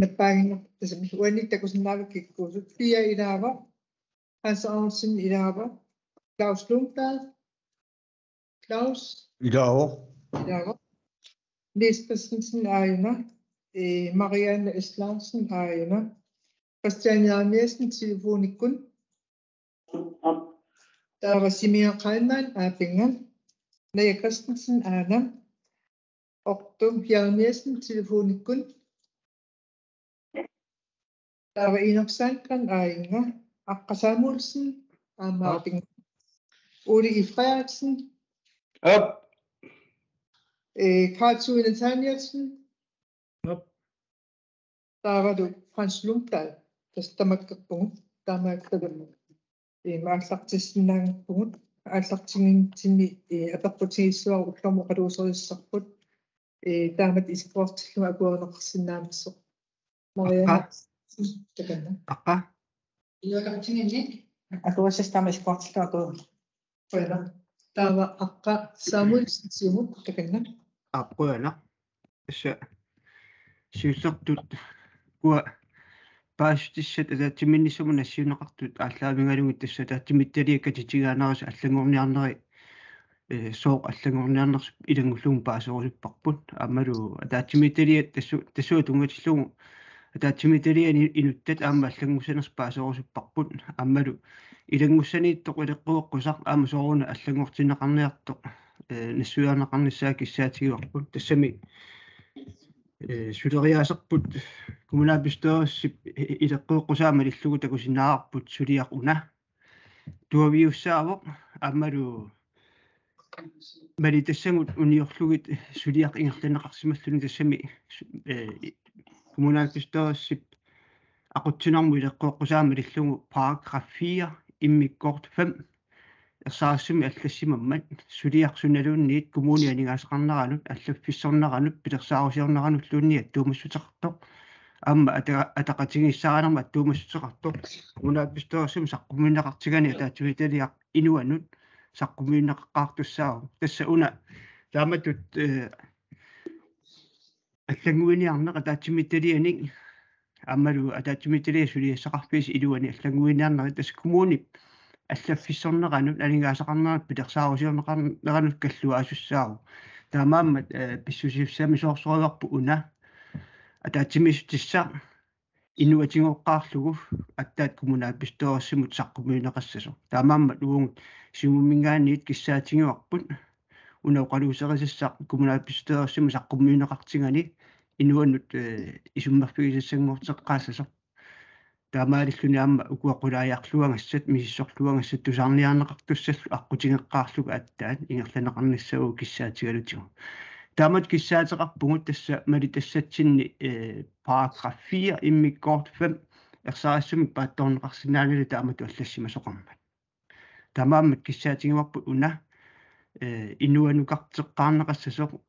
napagin uanik takusinalo kikusu Pia Idava, Hans Aarhusen Idava, Claus Lundblad, Claus. Idava, Idava, Niels Christensen Ejner, øh, Marianne Eslansen Ejner, Christian Jarnæsen Telefoni Kun, der var Simir Kalman Abinger, Lea Christensen Ejner, og Dum Jarnæsen Telefoni Kun, Øh, Karl Tue Nathanielsen. Op. Der var du Frans Lundblad, der stammer punkt, der var der мааллартиссиннаан пугут ааллартигин тинни апарпутигиссуа уллормо қалуусериссарпут э таамат испортиллума акуанеқарсинаамассо мария такана аqa иакартигинни акуассастаама испортиллуа акуа пояна таава аққа самуил сиумут такана аққуана assa сиуллертут куа паастиссат атаатиминнисуму нассиунеқартут ааллаавингалугит тасса таатимитталиакка титигаанерас аллагорниарнери э соо аллагорниарнерс илангуллугу паасорусуппарпут аамалу атаатимитталиат тассу тассуа тунгатиллугу атаатимитталиани инуттат аама аллагусанерс паасорусуппарпут аамалу илангуссанииттоқ илеққуэққусақ аама сооруна аллагортинеқарниартоқ э нассуяарнеқарниссаа киссаатигуарпут тассами сулериаасерпут коммунаапистооссип илеққуэққусаама лиллугу такусинаарпут сулиақ уна туавиуссаавоқ аммалу мали тассагут униорлугит сулиақ ингерланеқарсималлуни тассами коммунаапистооссип aqutsunarmu илеққуэққусаама лиллугу параграф 4 иммиккорт 5 ерсаассуми аллассимаммат сулиарсуналуунниит коммуни анигаасеқарнеранут аллаффиссорнеранут пилерсаарусиорнеранут луунни аттуумассутеқартоқ аама атақатигиссааранерма аттуумассутеқартоқ унааппистоорсум саққуминнеқартигани атаатсуиталиақ инуанут саққуминнеқаққартуссаау тасса уна тааматут аллангуиниарнеқ атаатсимитталианик аммалу атаатсимитталиа сулиассақарпис илуани аллангуиниарнери тасса коммунип аллаффиссорнеранут алингаасақарнерат пилерсаарусиорнеқарнеранут каллуа асуссаару таамааммат писсусиуссами соорсориварпу уна атаатсимисутисса инуатингоққаарлугу аттаат коммунаат пистоорсимут саққумиунеқассасо таамааммат уун симумингаанниит киссаатингуарпут унаоқалуусерисассақ коммунаат пистоорсиму саққумиунеқартигани инуанут исуммерпигисассангуортеққаассасо таамаалиллуни аама укуаққулааjaarluangassat мисиссорлуангассат тусаарниаарнеқартуссаллу аққутингеққаарлуга аттаат ингерланеқарниссагу киссаатигалутигу таамат киссаатеқарпугут тасса мали тассатсинни э параграф 4 иммиккорт 5 ерсаассуми паатторнеқарсинаанали таамату аллассима соқармат таамааммат киссаатингуарпут уна инуанукартеққарнеқассасоқ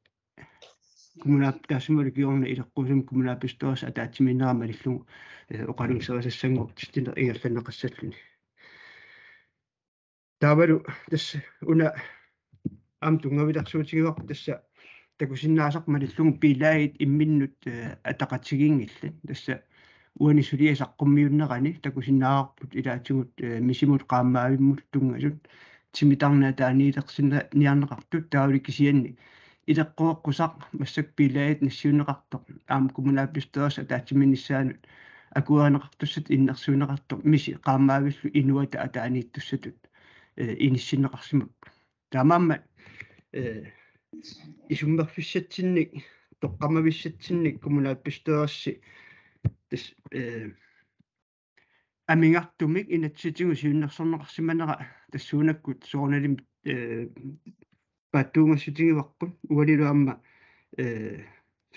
коммунаап таасимали киорна илеққусум коммунаапистоос атаатсиминерама лиллугу оқалунгсерисассангу тистина ингерланеқассаллуни таавалу тасса уна ам тунгавиларсуутигуар тасса такусиннаасарма лиллугу пилаагит имминнут атақатсигингилла тасса уани сулиасаққуммиуннерани такусиннаарпут илаатигут мисимут qaammaavimмут тунгасут тимитарнаа тааниилерсина ниарнеқартут таавали кисианни илеққуэққусақ массак пилаагит нассиунеқартоқ аама коммунааппистерас атаатиминissaанут акуаанеқартуссат иннерсуунеқартоқ миси qaammaavillу инуата атаанииттуссатут иниссинеқарсимак таамаамма э исуммерфиссатсинник тоққамависсатсинник коммунааппистерасси тас э амингартумик инатситигу сиуннерсорнеқарсиманера тассуунаккут соорналим э паттуунгассутигиварпут уалилуамма э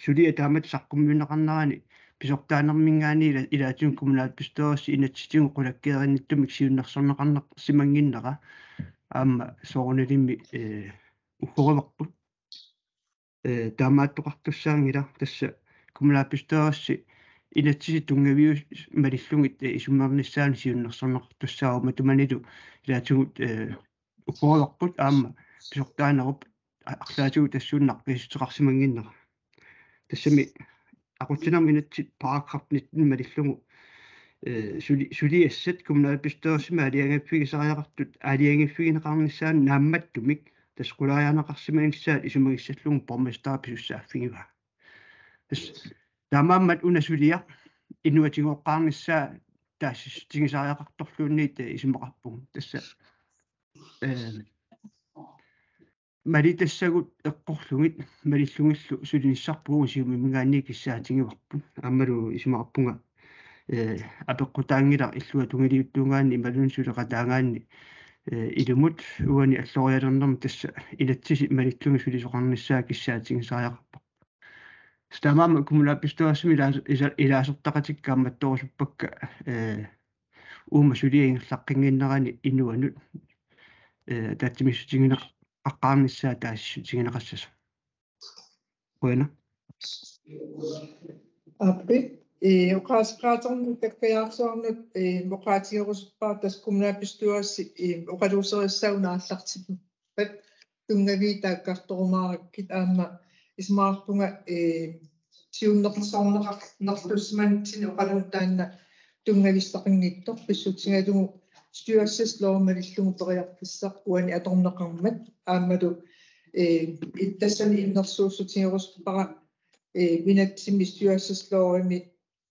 сулия таамат саққуммиунеқарнерани писортаанермингаани илаатун коммунаат писторси инатситигу қулаккееринниттумик сиуннерсорнеқарнеқ симангиннера. Аама соорналимми э ухориварпут э таамааттоқартуссаангила тасса коммунаат писторси инатсиси тунгавиу малиллугит исуммерниссаани сиуннерсорнеқартуссаау матуманилу илаатугут э ухориварпут аама писортааnerup арлаатигу тассууннар писутеқарсимангиннера тассами aqutsinam inatsit paragraf 19 malillungu suli suliassat kommunalbestoorsima aliangaffigisariaqartut aliangiffiginеқарнissaан наамматтумик тасқуларианеқарсиманингсаат исумагиссаллугу порместааписуссааффигива тас тамааммат унасулиа инуатигоққарнissaа таассис тигисариақарторлуунниит исумақарпугу тасса. Э малитассагут эққорлугит малиллугиллу сулиниссарпугу сиуми мигаанни киссаатингиварпут аамалу исумақарпунга э апеққутаангила иллуа тунгилиуттуунгаанни малун сулеқатаангаанни э илумут уани аллориалернэрми тасса. Илатсиси малиллуги сулисоқарниссаа киссаатингисариақарпа стамаама кумулааппистуассими илаасертақатиккаамматторусуппакка э уума сулиингерлаққингиннерани инуанут э татсимиссутингинеқ аққаарниссаа таассутингинеқассасу куена аппи э оқаасқаатерну таккаяарсуарнут э моқаатиерусуппаа тас кумулааппистуасси э оқалуусериссаунааллартиппу пат тунгави тааккарторумаараккит аама исмаарпунга э тиуннерсорнеқар нерлуссмантини оқалун таанна тунгавистақингиттор писсутсигалугу стюассас лоормалиллугу периарписсақ уани аторнеқармат аамалу э иттассани иннерсууссутингеруспара э винатсими стюассас лоорми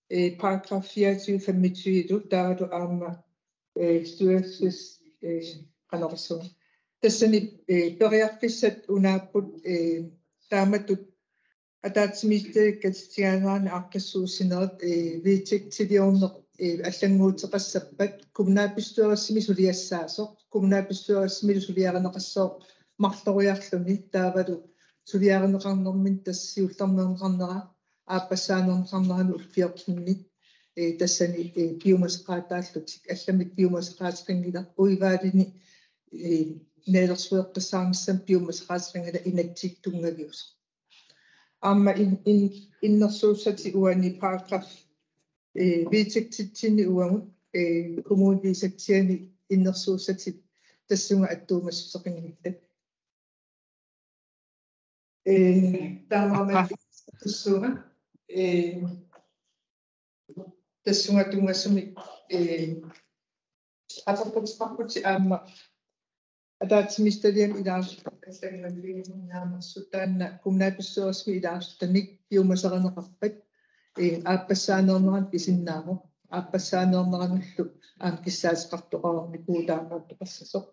э параграф 24 25 таалу аама э стюассас э канарсуу тассани э периарписсат унааппут э тааматут атаатсимистэ катсианаана аққиссуусинерат э витик тилиорнеқ э аллангуутеқассаппат кумнааппистуарассими сулиассаасоқ кумнааппистуарассими сулиаринеқассоо марлориарлуни таавалу сулиаринеқарнэрмин тассиулларнернеқарнера ааппассаанернеқарнерани улпиортуннит э тассани э биомасеқаатааллутик алламик биомасеқаатеқингила уиваалини э нээлерсуэққиссаарниссам биомасеқаатеқингила инатсик тунгавиус амма ин ин иннерсууссати уани параграф э витиктитсини уангут э коммунисатсиани иннерсууссати тассунга аттуумассусеқингиттат э таамаама тассунга э тассунга тунгассуми э атаппутспарпути аама атаатсимисталиам илаарсутаанна кумнааписсуарсми илаарсутаник пиумасеринеқарпат э ааппассаанернеран писиннаamo ааппассаанернерануллу аам киссаасеқартоқарни куулаақартоқассасоқ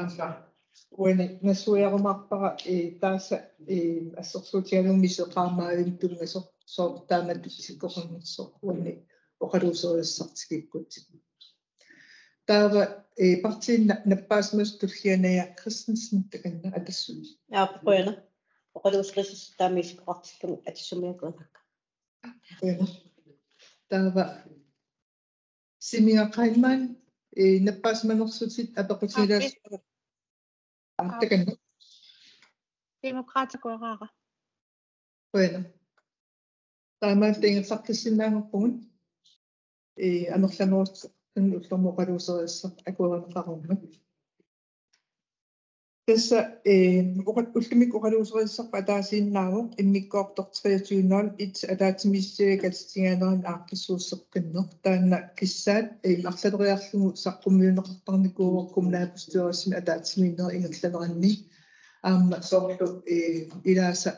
анса уэне насуярумарпара э тааса э ассерсуутигалумми сеқаамаавим тунгасо соо таамат сиккоқарнерсо уэне оқалуусериассартикиккут таава э партиин наппаасмас туллианая кристенсен таканна атассуни ааппуяна оқалуусерисс таамисикоқартиллугу атиссумиакуанакка таава симига қайман э наппаасманерсутит апеқутилаас аттаканна демократикуараара Bueno. Таамаа тенгерлартассинаагерпугун э анерланерус уллэрмоқалуусериссақ акуаранеқаруммат тасса э оқат уллумик оқалуусериссақ атаасииннааву иммиккоортор 23 ит атаатимиссигалтигаанеран ааққиссууссеққиннер таанна киссаат э арлалериарлугу саққуммиунеқартарникуу кумнаапустуарассими атаатимииннер ингерланеранни аама соорлу э илааса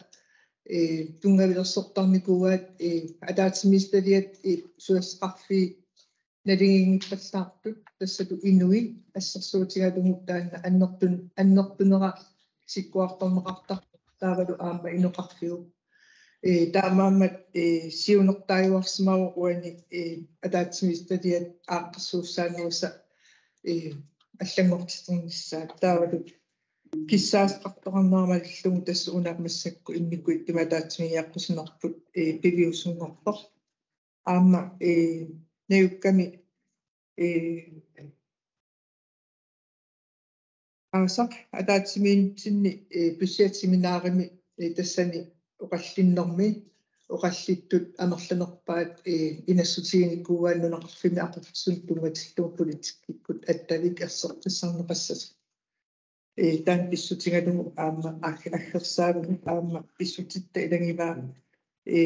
э тунгавилерсортарникууаат э атаатимисталиат э суассақарфи налигингиппаллаартут тассату инуи ассерсуутигалугу таанна аннертун аннертунера сиккуарторнеқартар таавалу аама инуқарфиу э таамаамат э сиунертааюарсимау уани э атаатсимисталиат ааққассууссааниуса э аллангортитерниссаа таавалу киссаасқарторнаармаллугу тасса унаамассакку инникку иттиматаатсимиаққусинерпут э пивиусунгорпор аама э неукками э аасақ атаатсимиинтинни э пуссиатсиминаарими э тассани оқаллиннэрми оқаллиттут амерланерпаат э инассутигиниккууааннунеқарфими ақутсун тунгатиллуг политиккиккут атталик ассертиссарнеқассас э таан писсутингалу аама аггерсаавгу аама писсутитта илангиваа э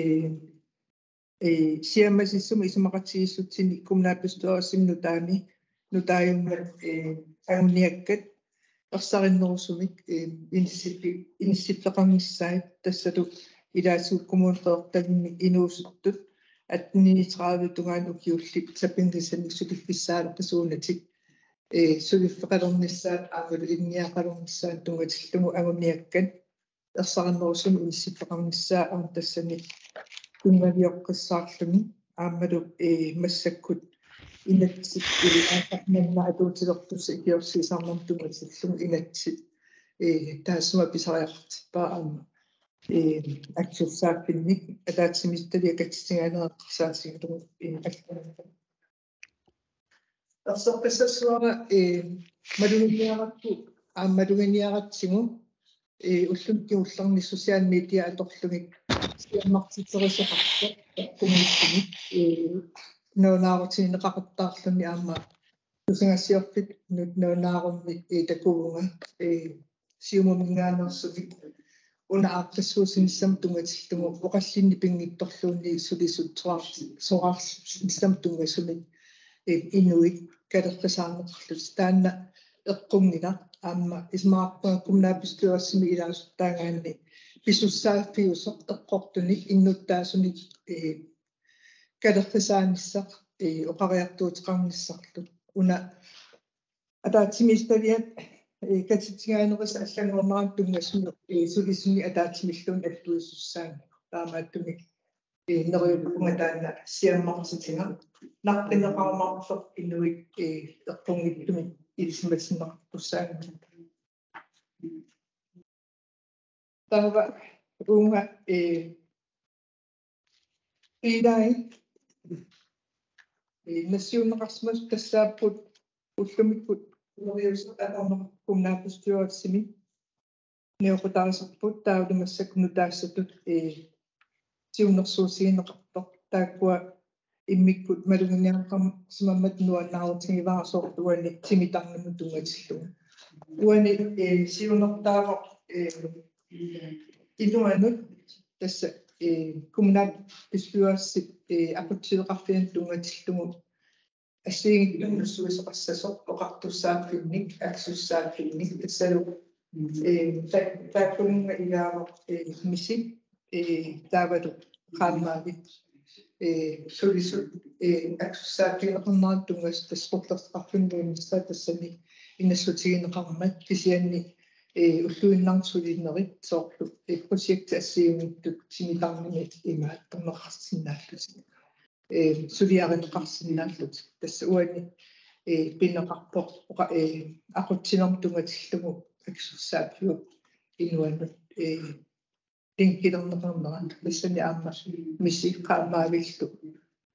э сиамасиссума исумақатсигиссутсини кумнааппистуарсимну таами нутааюммат э агуниаккат ерсариннерусумик э инсиппи инсиппеқарниссаат тассату илаасууккумуунеқортагинни инуусуттут атнинитрааву тугаан укиуллип саппингисаннссулиффисаалеқисуунатик э сулиффеқалернissaат аамалу инниақалернissaат тунгатиллугу агуниаккат ерсариннерусум инсиппеқарниссаа аам тассани кунгавиоққиссаарлуни аамалу э массаккут инатсит или аақарнамма атуутилертусса икиорсисаарнам тунгатиллугу инатсит э таасума писариартиппаа аама э аксуссааппинник атаатсимиттали акатсингаанеэққарсаасигулугу э аллаа ерсорпассассуара э малуниаратту ааммалуганиаратсигу э уллунки улларни социал медиа аторлугик сиаммартитерисеқарта коммуникки э нонаарутинеқақаттаарлуни аама тусингассиорфит нут нонаарумми э такуунга э сиумумингаанерсуфик уна ааппассуусинissam тунгатиллугу оқаллинни пингитторлуунни сулисутсуар сораарс issam тунгассуми inuit kaderqasaarneqarlut taanna eqqungina aamma ismaarpaa kumnaappistuassimi ilaasuttaangaanni pisussaaffiusoq eqqortuni innuttaasuni kaderqasaanissaq oqariartuutiqarnissarlut una атаатсимисталиат катитигааnerис аллагуернаран тунгассуну сулисуни атаатсимиллун аллуисуссаан таамааттуми нериуллунга таана сиаммартитинга наққинеқармарсоқ инуит э эққунгиттуми Tava uma e, e pidai e nasceu na próxima terça por por filme por não é isso é uma como na postura de cima neo potas por tal de uma secundária se tudo no e se um nosso sim no capto tá com e me mas é como se mamãe não na outra e só do ano time no mundo o ano e se um э апутсилеқарфиан тунгатиллугу ассиигиттун нуссуисеқассасоқ оқартуссааффинник аксуссааффинник тассалу э таккунга игаава э миси э таавалу qaammaavit э сулису э аксуссааккинеқарнааттунгас таспортертақарфуннуиннссаа тассани иннассутигинеқармат кисианни э уллуиннарсулиннерит соорлу э проект ассиуниттут симитарними имаат торнеқарсинааллут э сулиаринеқарсинааллут тасса уани э пинеқарпоқ оқа э ақутсинертунгатиллугу аксуссааппиу инуанут э тинкилернеқарнера тассани аама мисиққаамаавиллу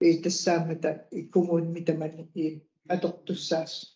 э тассаамата иккумуунми тамани и атортуссаас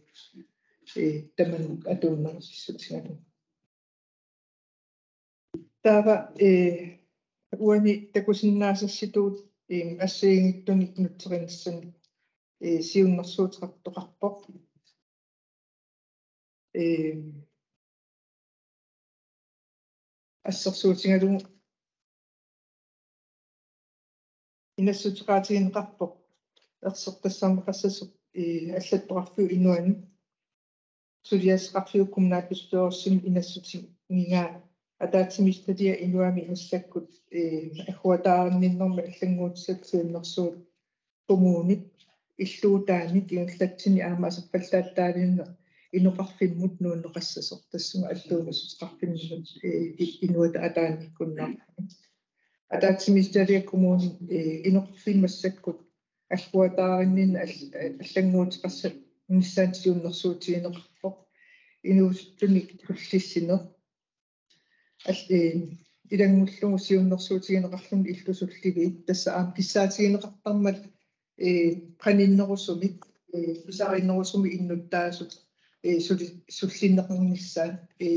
таман атууннарсиссутигалу тава э уани такусиннаасасситуут им ассиингиттуни нутсеринссан э сиуннэрсуутеқартоқарпоқ э ассерсуутингалугу инассутеқаатигинеқарпоқ e, SLBRAFÖ i Surias Rafio Kumna Bistosim Inasuti Ninga Adatimistadia Inuami Hasekut Ehuada Ninom Elengut Setsin Norsur Tumunit Illuutaanit Inlatsini Amasapaltaataanin Inuqarfimmut Nuunneqassasoq tassuma alluunusutqarfimmut Inuata Ataanikunnar Adatimistadia Kumun Inuqarfimmassakkut аллуатаариннин аллангуутеқассат ниссаатиуннэрсуутигинеқарпоқ инуустуник туллиссинер ал э илангуллугу сиуннэрсуутигинеқарлун иллусулливиит тасса аам киссаатигинеқартармат э праниннерусумик э кисариннерусуми иннуттаасут э суллиннеқарниссаат э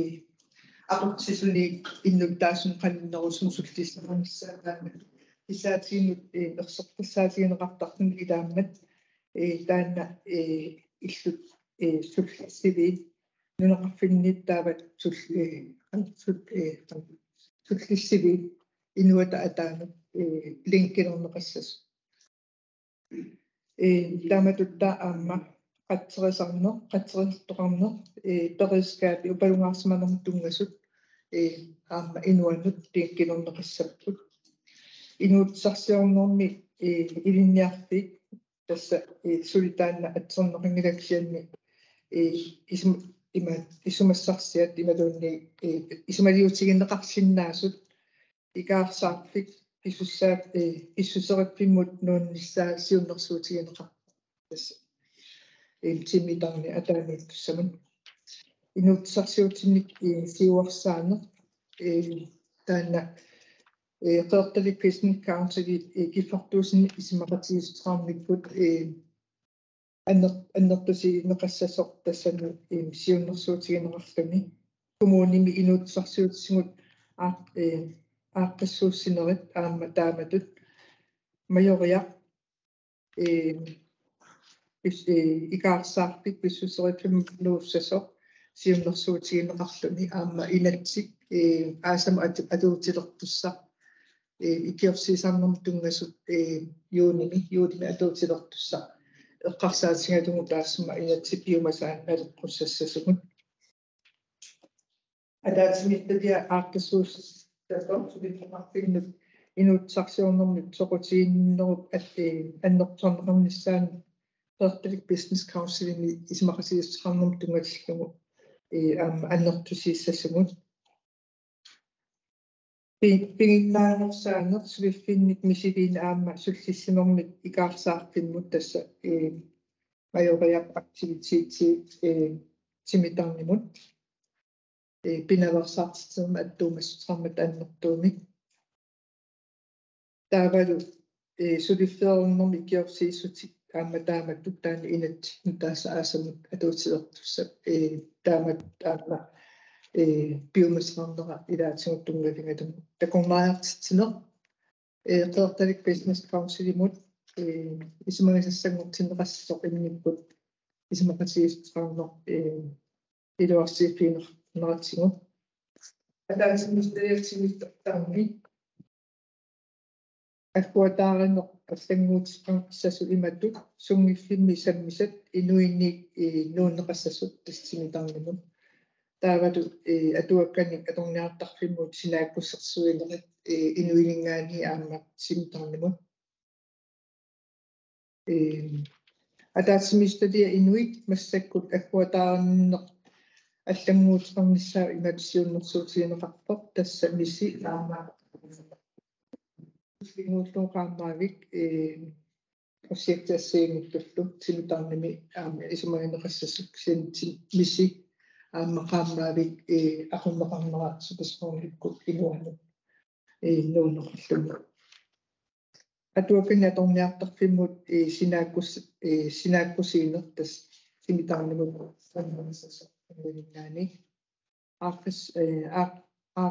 апортсисуни иннуттаасун праниннерусум суллиссақарниссаат кисаатигинут э нерсертассаатигинеқартартун илааммат э таанна э иллут э суллиссивиит нунеқарфинниттаават сулли сулли суллиссивиит инуата атаанут э линкинернеқассас э тааматутта аама қатсерисарне қатсеристорнер э перискаапи упалунгаарсиманерм тунгасут э аама инуанут линкинернеқассаппут инуутсарсиорнэрми э илинниарфик тасса э сулитаанна атсернеқингилаксианни э исм има исумассарсиат ималуунни э исумалиутигиннеқарсиннаасут икаарсаарфик исуссаап э иссусериппиммут нуунниссаа сиуннэрсуутигинеқар тасса э тимитарни атаани туссамун инуутсарсиутинник э сиуарсаанер э таана э qertalik business council i gifartuusin isimaqatigistrаарниккут э аннер аннертуси неқассасоқ тассану им сиуннэрсуутигинеқарлуни коммуними инуутсарсиутсигут аа э ааққиссууссинерит аама тааматут майориа э ис э икаарсаарпик писсусериппим нууссасоқ сиуннэрсуутигинеқарлуни аама инатсик э аасама атуутилертусса э икиорсисарнэрм тунгасут э юуними юуними атуутилертусса эққарсаатингалугу таассама инатсик пиумасаан алеққуссассасугут атаатимиттатиа ааққиссуус тасорсулиққарфигнут инуутсарсиорнэрмит соқутииннеруп алли аннерторнеқарниссаан Public Business Council-ими исмақасииссақарнэрм тунгаллугу э аама аннертусииссасугут пингиннаарсаанер сулиффинник мисивиин аама суллиссимэрмит икаарсаарпиммут тасса э майориап активитити э тимитарнимут э пинаверсаартитсерма аттуумассутармат аннертууми таавалу э сулиффернэрми киорсииссутик аама тааматтут таани инат нутааса аасамут атуутилертусса э таамат аама э биомасрарнера илаатсигуттунгавингатум такорнаартитсинер э qertalik business council имут э исмагисассангортиннеқассоқ имниккут исмақатигистраарнер э илуарсииппинер нератсигу атаасимистериатсимиттартаарми аккуатааринеқ аллангуутисқарсасу иматтут сунгиффимми саммисат инуинни э нуунеқассасут тассимитаарнамут таавату э атуаккани аторниартарфиммут синааккуссерсуинерит э инуилингаани аама симитаарнамут э атаасимистадиа инуит массаккут аккуатаарнеқ аллангуутисқарниссаа иматсиуннэрсуутигинеқарпоқ тасса миси аама сингууллуукаамаавик э прожектассиимиттуллу симитаарними аама исумагинеқассасук син миси ааммақаамаавик э ахуннеқарнера супасқорниккут илуану э нуунеқарлугу атуакинга торниартарфиммут э синааккус э синааккусиинер тас симитаарниму саннерсасо нуиннаани аарфис э аа аа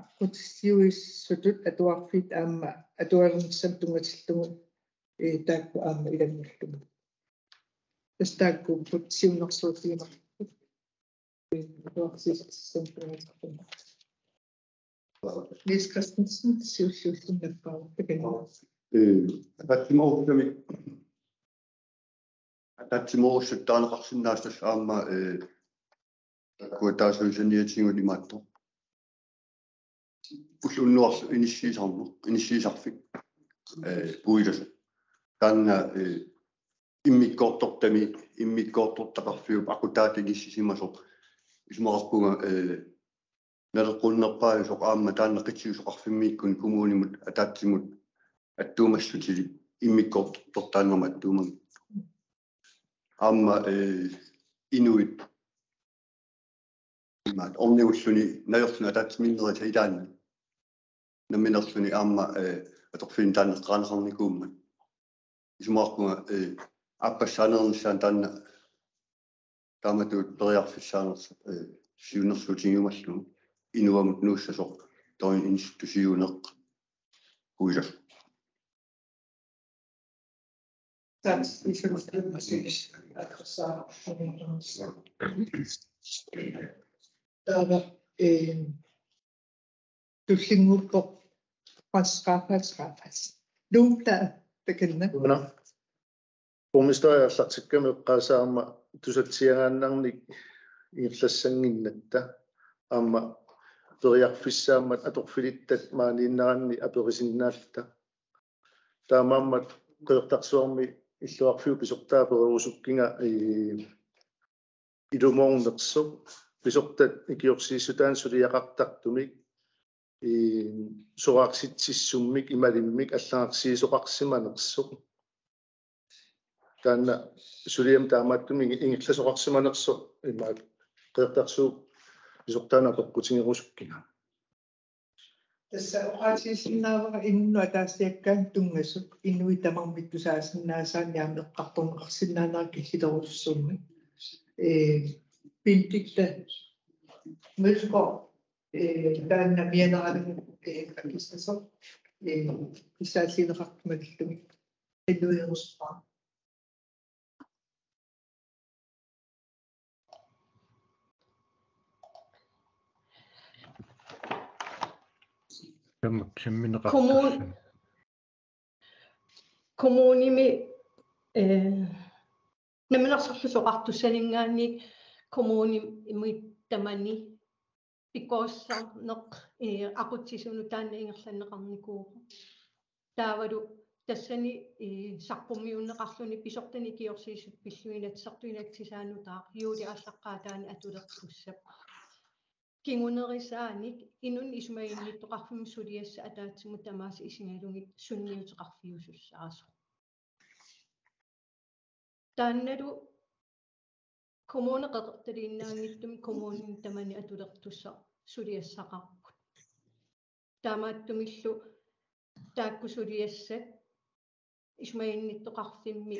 аккутсиуиссутут атуарфит аама атуалернссам тунгатиллугу э таакку аама иланнуллугу тастаакку путсиуннэрсуутигинер Liz Christensen, Silsjøen Nepal. on ukkami. Tatimo suttaanaqarsinnaastas aamma ee kuutaasuusaniatingu limaatto. Ulluunnuarsu inissiisarmu inissiisarfik ee puilasu. Tanna ee immikkoortortami immikkoortortaqarfiup aqutaatigissisimasuq э налеққуннерпаа соқ аама тааннеқитсиусоқарфиммииккун кумуунимут атаатсимут аттуумассутили иммиккоортортааннерма аттуумаг аама э инуит maat orniulluni najorluna ataatiminneri idaanna namminerluni aamma atorfin taanneqqaanaqarnikuummat isumaarpunga аппассаанернссаан таанна тааматуут периарфиссаанерс сиунерсуутингумаллу инуамут нууссасоқ тоин институсиунеқ уила That's the sort of message that was Tava eh tullinguppo pasqaafas qaafas. Lumta takenna. Una. Pumistoajallartikkami eqqaasaarma tusatsiagaannarnik ирлассангиннатта аама периарфиссаамат аторфилиттат мааниннаранни аперисиннаалта таамааммат qeertarsuarmi иллуарфиу писортаа перуусуккинга и илумоорнерсо писортат икиорсииссутаан сулиақартартумик и сораарситсиссуммик ималиммик аллаарсиисоқарсиманерсо Таанна сулиам таамааттуми ингилласоқарсиманерсо имаат qeertarsuu писортаана тоққутингерусуккинга Tässä oqaasisinnaavara innua taasiakkaan tungasuk innui tamarmittusaasinnaasaан яамеққартунеқарсиннаанера киллилерусsuummi э пинтикта мэлко э таанна мианералу э какисасо э исаасинеқартумакиллуми иннуиеруспаа Каммак самминеқар Коммун- kommunimi э наминерсерлусоқартуссалингаани коммуни имуиттамани пикооссарнеқ э акутсисуну таанна ингерланнеқарникуупа таавалу тассани э сарпумиуннеқарлуни писортани киорсиисут пиллуинатсартуинатсисаанутаа юули аллаққаатаани атулертуссап кингунерисааник инун исмаинниттоқарфим сулиасса атаатсиму тамааси исингалугит сунниутеқарфиусуссаасо таанналу коммунеқерталииннаангиттуми коммунин тамани атулертусса сулиассақарпут таамааттумиллу таакку сулиассат исмаинниттоқарфимми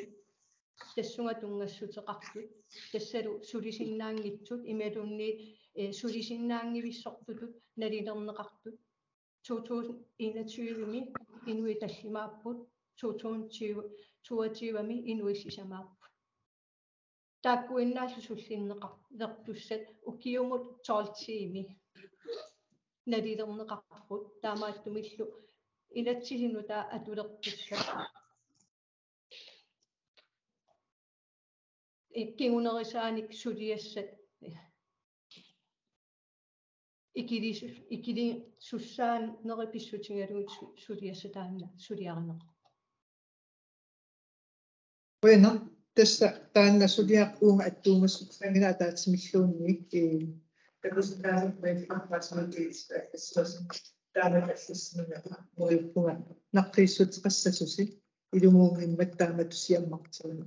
тассунга тунгассутеқарпут тассалу сулисиннаангитсут ималунни э сулисиннаангивиссортутут налилернеқартут 2021ми инуи таллимааппут. 2020 22ми инуи сисамааппут. Тааккуиннааллу суллиннеқар лертуссат укиумут 12ми налилернеқарпут таамааттумиллу илатсилину таа атулертуссат иккигунерисааник сулиассат икилис икили суссаан нериписсутингалугит сулиассатаанна сулиарнеқ Bueno, tässä taanna suliaq uunga attuumassutangina ataatsimilluunnik eh representaanit med afrasmatis assas taana kassasnuna muippunga naqqissut qassasusi ilumuungimmat taamatusiammarteruna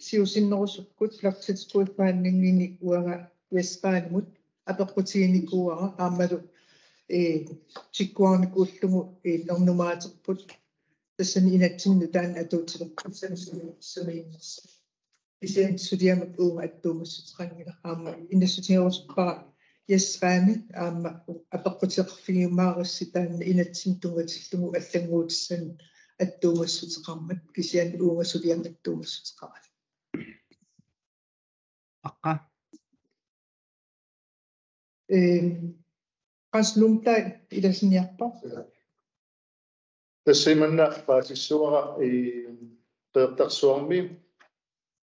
una suliaq eh pintittap eh nassuaatiqarfinisaa pillugu siusinnerusukkut lortitskuutpaanningini uanga вестаанмут апеққутигиникууара аамалу э чиккуарникууллугу э норнумаатерпут тассани инатсинну таан атуутилерпутсан сумииннерс исен судиамак уунга аттуумассутеқангила аама иннассутингерусуппара яссраами аама апеққутиқарфигимааrissi таанна инатсин тунгатиллугу аллангуутиссан аттуумассутеқармат кисиан уунга судиамак аттуумассутеқарат аққа э qaslumtai ilasiниарпа тассиманна паасиссуара и qeertarsuarmi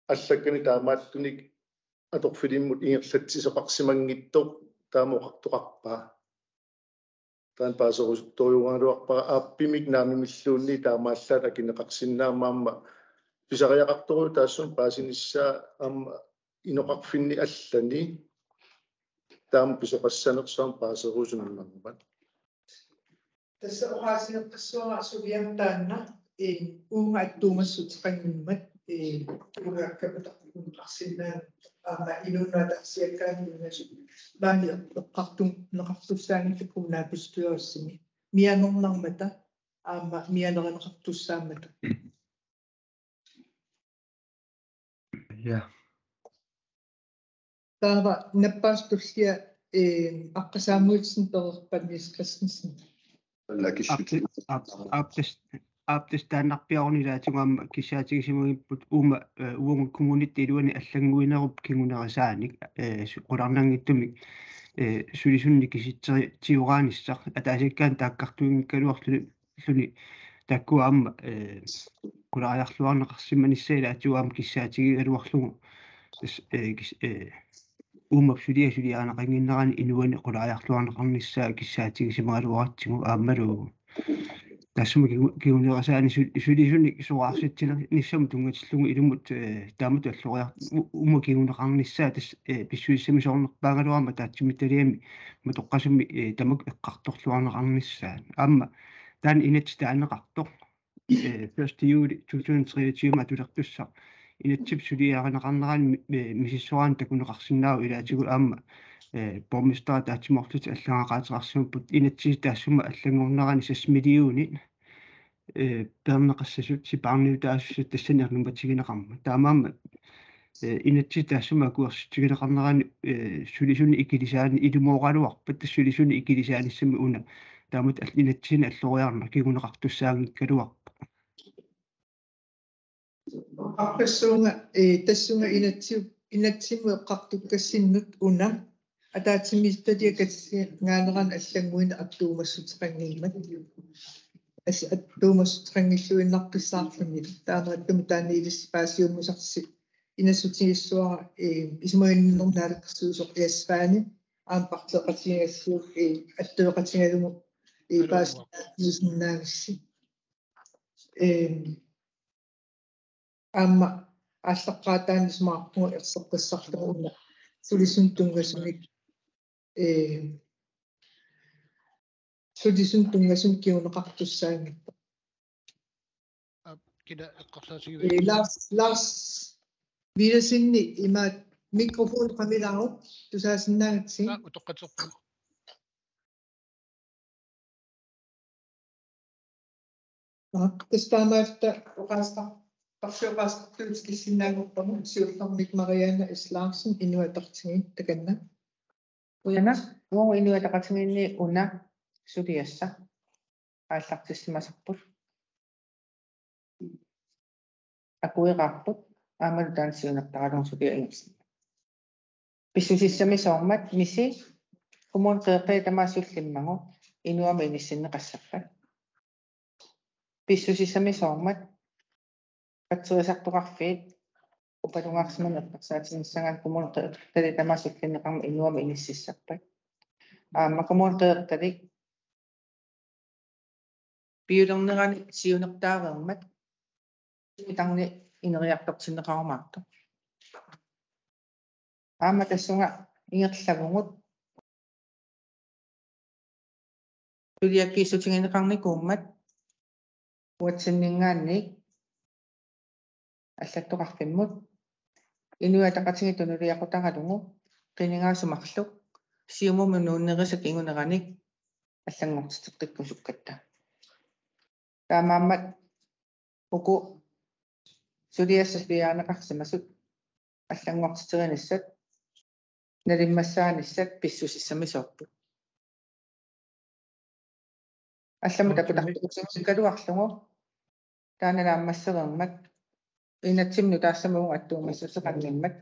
аллаккани таамааттуник аторфилиммут ингерлатсисоқарсимангиттоқ таамоқартоқарпаа таан паасерусутторюгаалуарпара ааппимик наамимиллуунни таамааллаат акинеқарсинаамаамма писариақартору таассун паасиниссаа аама inoqarfinni allani taam pisoqassanersuam paaseruusunnernerman tässä oqaasineqqissuaraasuviam taanna e uunga attuumassutiqannimmat e urakkapatarpun qarsinnaa aama ilunnaataarsiakkaanniunasi maani eqqartum neqartussaangillakunaa pistuussimi mianernermata aama mianerineqartussaamata ja taava nappaastullia eh aqqasaamuutsin pererpannis Christensen Lakissut. Aptes aptes тааннарпиарунилаатугаама киссаатигисимагиппут uuма уунга коммунити илуани аллангуинеруп кигунерисааник э qulарнангиттумик э сулисунни киситсери тиурааниссақ атаасиккаан тааккартуингккалуарлуни луни таккуаама э qulariarluarneqarsimmanissаила атуаама киссаатигигалуарлугу э э uummap sulia suliaanaqanginnarani inuani qulariarluarneqarnissaa kissaatигисимагалуаратсигу ааммалуу тассума кигунерасаани суlisuni суаарситсина ниссаму тунгатиллугу илумут таамут аллориар ума кигунеқарнissaа тас писсуиссами соорнерпаагалуарма таатсимитталиами матоққасуми тамак эққарторлуарнеқарнissaа аама таан инат таанеқартоқ 1 juli 2023 атулертуссаа инатсип сулиааринеқарнерани мисиссуаан такунеқарсинаау илаатигу аама э боммистаа таатиморлут аллагаақаатерарсимаппут инатсис таассума аллагорнерани сасмилиуни э пернеқассасут сипаарниу таассут тассанернуматигинеқарма таамаама э инатси таассума куерситигинеқарнерани э сулисуни икилисаани илумооқалуарпат тассулисуни икилисааниссами уна. Таамут инатсина аллориарна кигунеқартуссаагиккалуарпа аққассуунга э тассунга инатсиу инатсиму эққартуккассиннут уна атаатсимистатиа катси гаанеран аллангуина аттуумассутеқангилмат ас аттуумассутеқангиллуиннарписсаарлуни таанераттуми таанилис паасиуммусарси инасутигиссуара э исмаиннернаалаккерсуусоқ иассаани аан партеқатигассуук э аттуеқатигалуму э паас нуснаагисси э аама аллаққаатаанисмаарпуга ерсеққиссарлугуна сулисун тунгасуник э сулисун тунгасун киунеқартуссаангиппа kida eqqarsaasigiva э ларс ларс виласинни имаат микрофон qamilaarup тусаасиннаагатси утоqqaterpu тастаамаалта оқаста парсиоқаастартуут киссиннаагорпаму сиуллэрмик мариана ислаарсен инуатартиги таканна уяна уо инуатақатингинни уна сулиасса ааллартиссимасарпут акуиқарпут аамалу таансиунертаралун сулиа ингерсин писсусиссами соормат миси. Кумун қеэқэ тамаасуллиммагу инуама иниссиннеқассарпат писсусиссами соормат патсуасартоқарфиит упалунгарсиман эққарсаатинissангаан кумун қеэқтали тамаасуллиннеқарма инуама иниссиссарпат аама кумун қеэқталик биулернерани сиунертаавермат итарни инериартортиннеқармаарту аама тассунга ингерлагунгут тулиаккииссутингинеқарникууммат уатсиннингаанни аллаттоқарфиммут инуатақатиги тунулиақутаралугу қинингаасумарлук сиумуму нууннерисак ингунераник аллангортитеққиккусуккатта таамааммат уку сулиассас биаанеқарсимасут аллангортитериниссат налиммассааниссат писсусиссамисоорпу алламу такутартукусиккалуарлугу таананааммассерермат инатсимну таассамугу аттуумассусеқанниммат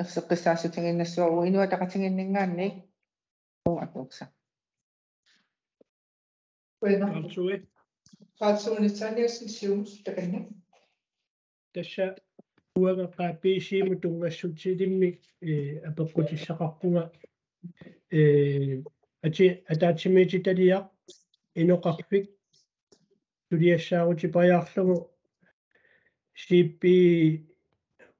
ерсеққиссаассутингиннассуару инуатақатингиннингаанни уун атуукса Bueno, алсуи qaatsuunitsaaniassin siumus takanna тасса уагақаа писиму тунгассутсилимми э апеққутиссақарпунга э ати атаатсимити талиақ иноқарфик тулиассаагути паяарлугу сиппи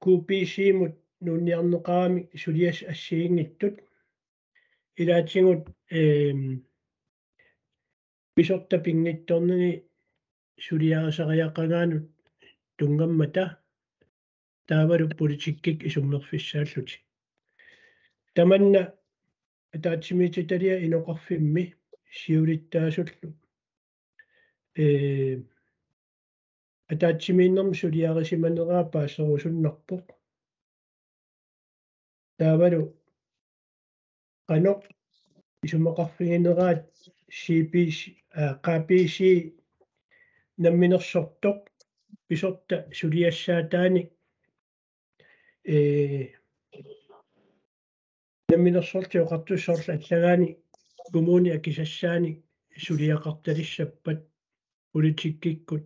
куписимут нунниарнеқарами сулиас ассиингиттут илаатсигут эм писорта пингитторнини сулиарасариаққагаанут тунгаммата таавалу политиккик исуммерфиссааллути таманна атаатсимиититалиа иноқарфимми сиулиттаасуллу. Э атаатсимииннэрм сулиарисиманераа паассерусуннарпоқ таавалу qanoq исумақарфигинераат CPC QPC намминерсортоқ писорта сулиассаатаани э намминерсорти оқартуссорла аллагаани коммуни акисассаани сулиақарталиссаппат политиккиккут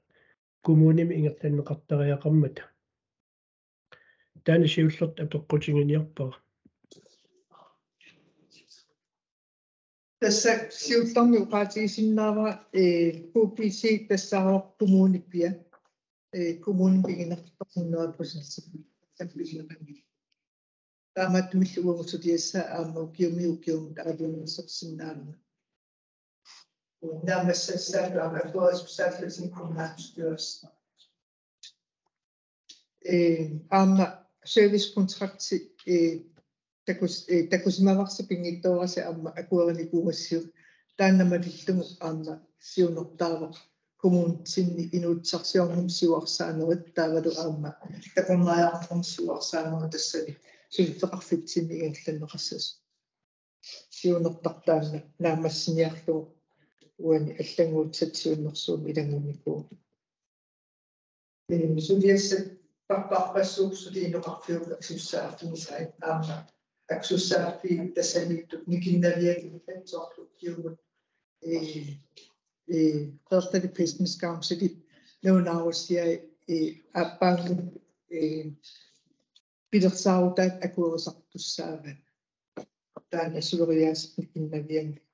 коммуними ингерланнеқартариақармата таана сиуллерт апеққутингиниарпара tässä siuttamme uqaatigisinnaava ee QPC tassaaroq kommunipia ee kommunipigинартарнуа просесси тампилнеқанги тааматтумиллугусутиасса аама укиуми укиум таалуунерсерсиннаама намассассаалу акуасусаалласин коммаатстуас э аама сервисkontrакти э такус такусмаварси пингиттоораси аама акуариникуугассиу тааннамалиллугу аама сиунертаавақ коммун синни инуутсарсиорнум сиуарсаанерит таавалу аама такуннааяарнум сиуарсаанерит тассани сулфеқарфитсинни игалланнеқассас сиунертартаана наамассиниарлугу uan allangu tatsiunnersuum ilangumiku ehm suviassa parparpassuursutiinoqarfiuq aksussaartumisai aama aksussaarfi tasanittut nikinnaviagitat soorluk e ee ee qertali business council nuunaarussiai ee appaangu ee pilersaarutaat akuerusartussaavat taanna suveriaas nikinnaviagitat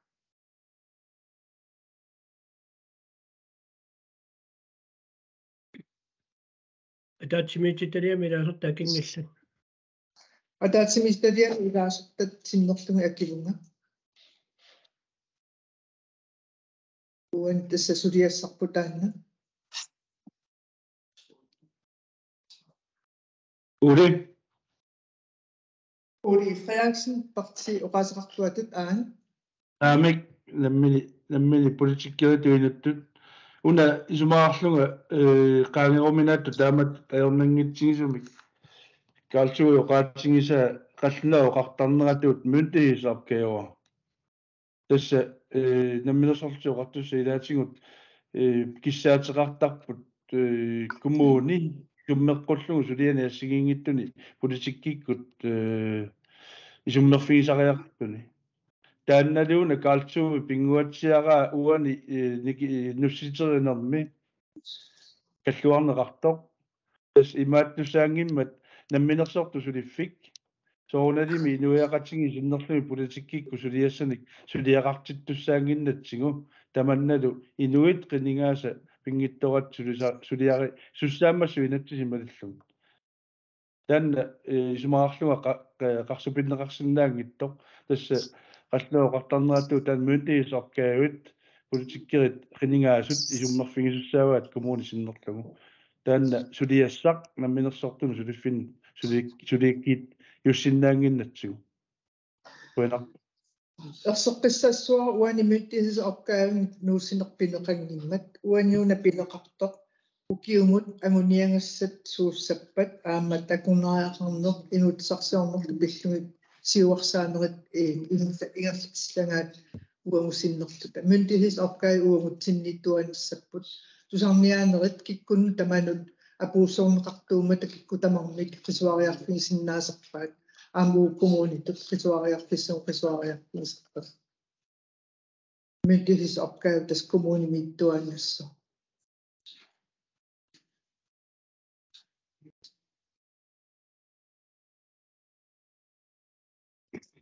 атаатсимиититалиами илаасерта акингиллат атаатсимистадиа илаасертат синнерлуги аккилунга уан тасса сулиассарпутаанна Ули Ули Фрианксен парти оqaасеқартуатут аан аамик наммини наммини политиккеритуинуттут уна исумаарлунга э qaangerumminaattu taamat ajornanngitsигисумик каалсуи оqaатсигиса қаллунаа оқартарнератуут мюнтигисаркаёа тасса э намминерсорлти оқартусса илаатигут э киссаатеқартарпут э коммуни куммеққуллугу сулиани ассигингиттуни политиккиккут э исуммерфигисариақартуни таанналууна каалсууми пингуатсиараа уани нусситеринерми каллуарнеқартоқ тас имааттусаангиммат намминерсорту сулиффик соорналими инуяқатсиги синнерлуми политиккикку сулиассаник сулиақартиттуссаангиннатсигу таманналу инуит қинингааса пингитторат сулиса сулиари суссааммассу инатсисималиллуг таанна исумаарлуга қарсупиннеқарсинаангиттоқ тасса qalluoqartarneratu taan myndighedsopgavut politikkerit qiningaasut isumnerfigisussaavaat kommune sinnerlugu taanna suliassaq namminersortum suliffin suliik suliikkiit jussinnaanginnatsugu uinaq ersoqqissaassuara uani myndighedsopgaavun nuusinerpineqanngimmat uaniuna pineqartoq ukiumut anguniangassat suussappat aamma takunariaqarneq inutsarsiornerlu pillumik сиуарсаанерит э ингерлитслагаат уангусиннертута мюндигисопгай уангутсинниттуанассаппут тусарниаанерит киккунну таманут апуусоорнеқартуумата кикку тамармик қисуариарфигисиннаасерпаат ааму коммунитут қисуариарфиссуу қисуариарфигисерпа мюндигисопгай тас коммуни миттуанассо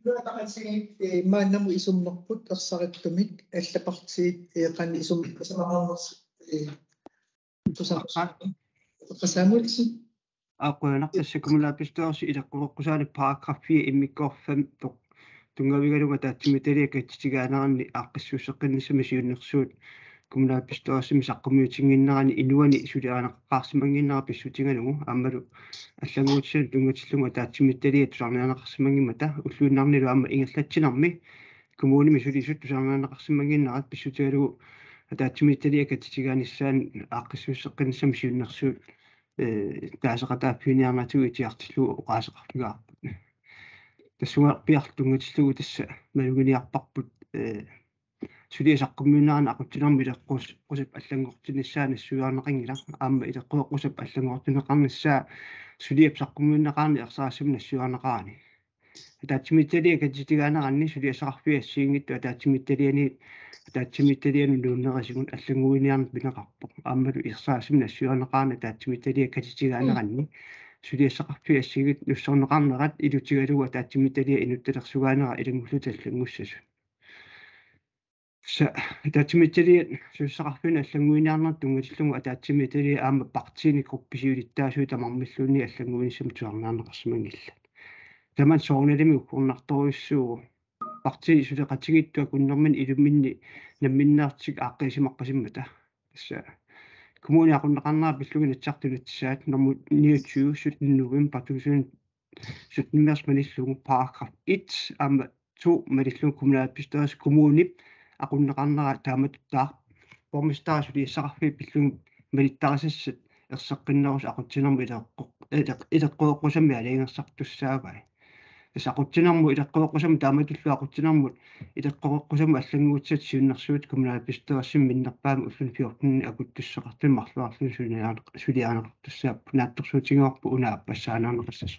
тақасиит мааннаму исуммерпут ерсариттумик аллапартиит иеқани исум касамаарнерс тусаққаа қасаамулси аққуянартассакумулааппистуарси илаққулоққусаали параграф 4 иммиккорфам тоқ тунгавигалуга таатсимиталиакатситигаанерни аққиссуусеққиннисма сиуннерсуут siunnersuut kumulaapistoossimi saqqummiutinginnarani inuani suliaanaqaarsimanginnara pissutigalugu aammalu аллагуутсин тунгатиллунга таатсимитталиа тусарнианеқарсимангимата уллуиннарнилу аама ингерлатсинарми коммуними сулисут тусарнианеқарсимангиннарат писсутигалугу таатсимитталиа катситигааниссаан ааққиссуссеққинассами сиуннерсуут э таасеқатааффиниарнатугу итиартиллугу оқаасеқарфигаарпут тассуга пиартунгатиллугу тасса малугиниарпарпут э сулиасаққуммиунаана ақутсинарми илеққус қусап аллангортиниссаа нассуяарнеқангила аама илеққуэққусап аллангортинеқарниссаа сулиап саққуммиуннеқарни ерсаассами нассуяарнеқарани таатсимитталия катситигаанеранни сулиасақарфиа сиингитту таатсимитталиани таатсимитталиану нууннерасигун аллангуиниарнат пинеқарпоқ аамалу ерсаассами нассуяарнеқарни таатсимитталия катситигаанеранни сулиасақарфиа сигит нуссорнеқарнерат илутигалуга таатсимитталия инутталерсугаанера илангуллуталлангуссасу sa taatsimitsali sussaqarfuna аллангуиниарнар тунгатиллугу атаатсимитали аама партиини групписиулиттаасуи тамармиллуунни аллангуинissam туарнаарнеқарсимангилла таман соорналими уккурнарторуссуу партии сулеқатигиттуа куннэрмин илумминни намминнаартик ааққисимаққасиммата тасса kommune aqunnaqarnaa pillugin itsartunitsaat normu 29 17 november 2017 mers manillugu paragraf 1 amma 2 manillugu kommunalbestyrelse kommunip aqunneqarnera taamat taa bormistaasuli issaqarfi pillun malittarasassat erseqqinnerus aqutsinermu ileqqo ileqqoeqqusami aliingersartussaavai ис aqutsinermu ileqqoeqqusami taamatullu aqutsinermu ileqqoeqqusami аллангуутсат сиуннэрсуут коммуналпистерсим миннерпаами уллун 14 акуттуссеқартун марлуарлун сулиаане сулиаанеқартуссаап наатторсуутингорпу унаа пассаанаанеқассас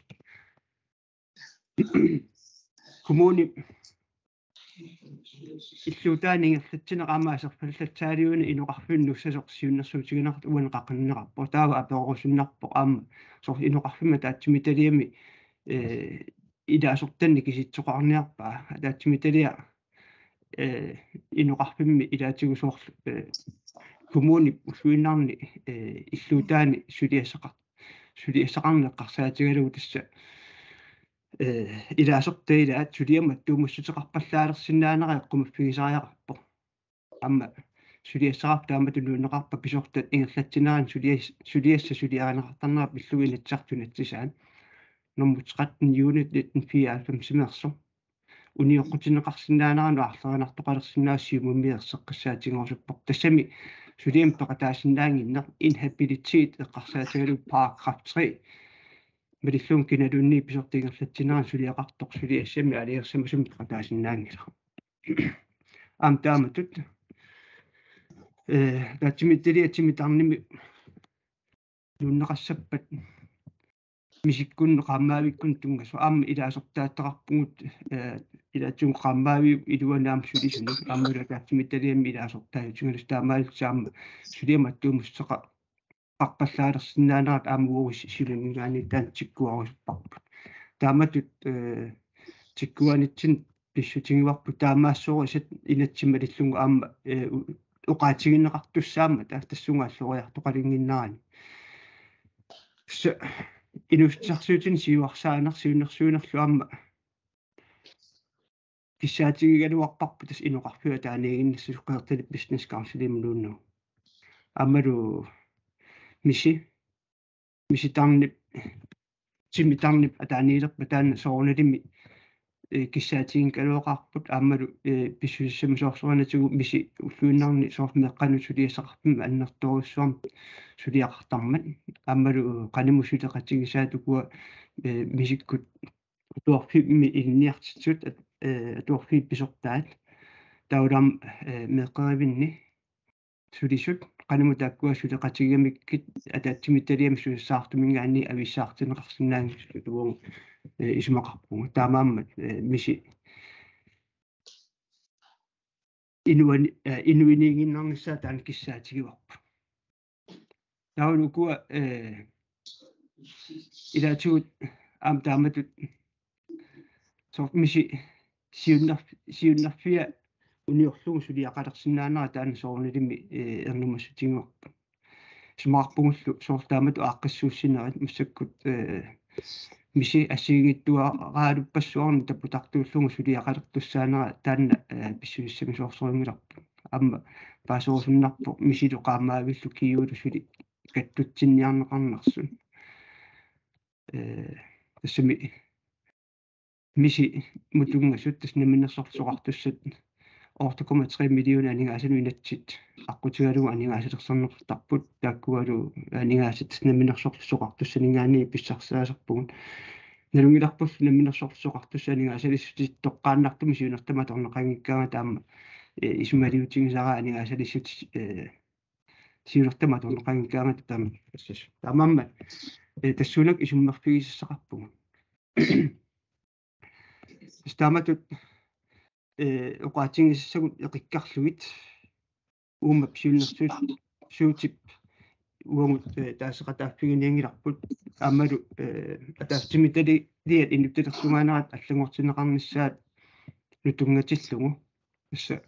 коммуни иллутаанингерлатсинеqaamaасерфаллатсаалиуни инуqarфиннуссасоқ сиуннэрсуутигинарт уан qaqinnerarpo таава аперорусуннарпо аама сор инуqarфима таатсимиталиами э идаасортанни киситсоқарниарпаа таатсимиталиа э инуqarfimmi илаатигусоор э коммуни суиннарни э иллутаани сулиассақар сулиассақарнеққарсаатигалугу тасса э илаасертаилаат сулиамат туумуссутеқарпаллаалерсинаанера эққумаффигисариақарпо амма сулиассарап тааматулуунеқарпа писортат ингерлатсинаан сулиас сулиасса сулиаанеқартарнера пиллугинатсартунатсисаан нормутеқаттин юнит 1994 симерсо. Униоққутинеқарсинаанарану арлеринартоқалерсинаассиумуммиерсеққассаатингорсуппор тассами сулиам пеқатаасиннаангиннер инхабилитит эққарсаатигалу параграф 3 милиллуун киналуунни писортингерлатсинаа сулиақартоқ сулиассами алиерсамасум пеқатаасиннаангила ам тааматут. Э датимиттилиатсими тарними нуннеқассаппат. Мисиккун qaammaавиккун тунгасу аама илаасортааттақарпугут э илаатсун qaamмаави илуанаам сулисуни ааммула таатсимитталиамми илаасортааютунгалус таамаалсаама сулиаматтуумуссеқа аққаллаалерсинаанерат аамугуус силунгигаани таан тиккуарусуппарпут тааматут э тиккуанитсин писсутингиварпу таамаассуурисат инатсималиллугу аама э уqaатигиннеқартуссаама таа тассунгааллориартоқалингиннарани с инустсарсуутин сиуарсаанер сиуннэрсуунерлу аама киссаатигигалуарпарпу тас инуқарфиа таанигиннассу қеэртали бизнес каунсилимнуунну аммалу миси миситарнип тимитарнип атааниилерпа таана соорналими киссаатигин калуоқарпут аамалу писсуиссами соорсуанатигу миси уллуиннарни соормеққану сулиасақарпима аннерторуссуарм сулиақартармат аамалу қаниму сулеқатигисаатукуа мисиккут туарфимми илниартитсут туарфи писортаат таулам меққеривинни сулисут قلم دا كوا شو دقا تيام كت أدا تمتريم شو ساخت من يعني أبي ساخت نقصنا شو دوم إيش مقبو تمام مشي. إنوان إنوانين نغسات نعم عن كساتي وقب تاولو كوا إيه، إذا تود أم تعمد مشي. سيونر سيونر فيها suliaqalersinnaanera taana soornilimi ernumassutiнгуарпа смаарпугуллу соортаамату ааққиссуussinerit массаккут миси ассигиттуараалуппассуарни тапутартууллугу сулиақалертуссаанера таанна писсуиссами соорсорингиларпу амма паасуусуннарпу мисилу qaamaavillу киюулу сули каттутсинниарнеқарнарсун э тассами миси мутунгасут тас наминнерсортсоқартуссат ортокома 3 миллиона анингаасану инатсит аққутигалуга анингаасалерсорнертарпут тааккугалу анингаасат наминнерсортсоқартуссанингаани писсарсаасерпугун налунгиларпуллу наминнерсортсоқартуссанингаасалиссутит тоққааннартуми сиунертама торнеқангиккаага таама исумалиутингисара анингаасалиссут э сиунертама торнеқангиккаага таама ассас таамаама тассунак исуммерфигиссақарпугу стаматут э эқиккарлугит уумап сиуннэрсуут суутип уангут таасеқатааффигиниангиларпут аамалу э атаафтимитали диат инутталерсугаанерат аллагуартинеқарниссаат нутунгатиллугу исса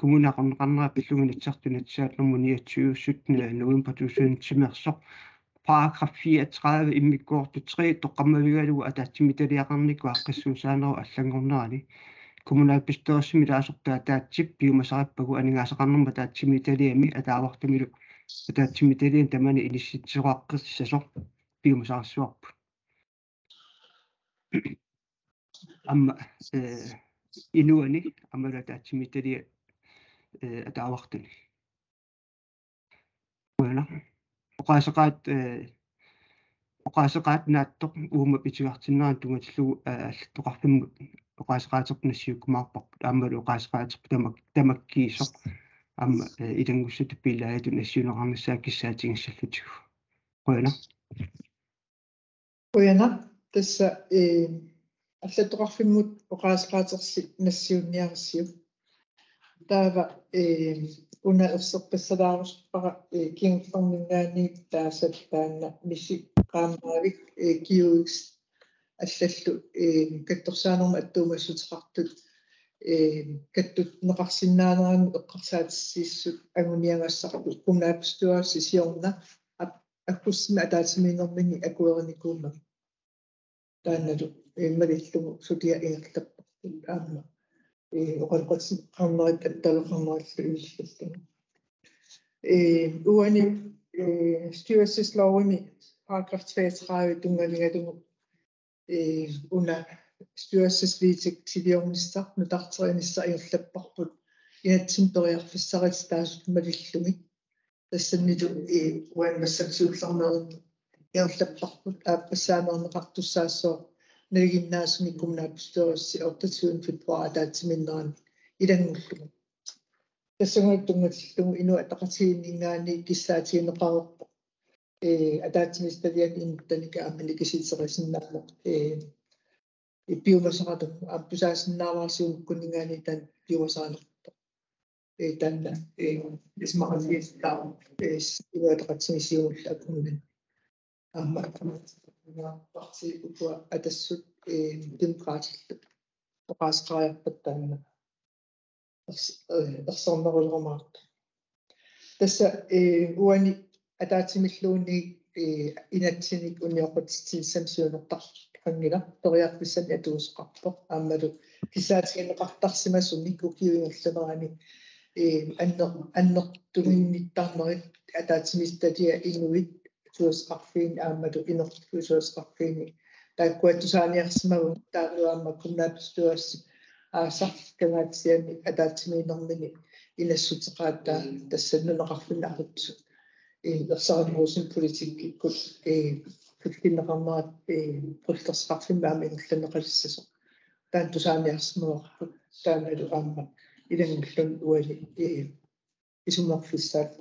коммунақарнеқарнера пиллугинатсартунатсааллэрму 29 новембер 2017 paragraf 34 иммиккуорту 3 тоққаммавигалугу атаатсимиталиақарнику аққиссуусаанеру аллангорнерани коммунааппистерсими таасортаа таатсип пиумасариппагу анигаасақарнерма таатсимиталиами атаавартамилу атаатсимиталиан тамани инисситсеқаққиссасор пиумасарсуарпу амма э инуани аммала таатсимиталия э атаавартани bueno оқаасеқаат э оқаасеқаат нааттоқ уума питигартиннеран тунгатиллугу аллаттоқарфиммут оқаасеқаатернассиуккумаарпарпут аамалу оқаасеқаатерпу тамак тамаккиисоқ аама илангуссуту пилаату нассиунеқарнассаа киссаатингиссаллутигу қуяна Kuiana tässä e аллатоқарфиммут оқаасеқаатерси нассиунниарсиу таава э уна ерсерпассалааруспара э кингфорнингаани таасат таанна миси qaamaavik э киуикс аллаллу э катторсаанерма аттуумассутеқартут э каттут неқарсиннаанерами эққарсаатиссииссут агуниангассақарпу кумнаапстуарси сиорна аккуссима атаатиминермини акуерникуума таанналу иммалиллугу сутиа ингерлаппарту аама э оқалқатси қарнерит атталоқарнериллу илиллатту э уани э stewardess lovimi paragraf 32 tungalingatунgu э уна stewardess viitiktiviornissa nutартеринissa иерлаппарпут иатсин периарфиссарит таасут малиллуми. Тассанниту э уан массаксуулларнерит иерлаппарпут ааппассаамернеқартуссаассоо налигиннаасуми кумнааппустерисси ортатсуун фебруар таатсиминнеран илангуллугу тассангуттунгатиллугу ину атақатигиннингаани киссаатигинеқарерпо ادات بالنسبة لي ان تلك ابليكيشن سرسنا بيوسات ابساس ناواسي كنغاني تن بيوسات تن اسمع لي تاو اس يوتقتسيو اكون اما بارتي كو اتسوت ديمقراطي وقاس قايق بالتن اخسرنا الغمار تسا واني ataatimilluuni e inatsinik uniorpatitsilsamsiunertar qangila toriarpissani atuusqarpoq aammalu kissaatigинеқартарсимасуник укиуингерланерани э аннер аннертугинниттарнерит атаатимистатиа инуит tuusqarfiin aammalu inertusuusqarfiini taakkuattusaaниарсимагу таалуаама куннааpistuassi аасаркамаатсиани атаатсимиинэрмини илассутеқаатаа тассаннунеқарфина арутсу э ерсарануусин политиккиккут э филкиннеқарнерат э пруллерсеқарфимаами ингерланеқалиссасо таан тусааниарсимагорпут таамалу аама илангуллун уали э исумарфиссаат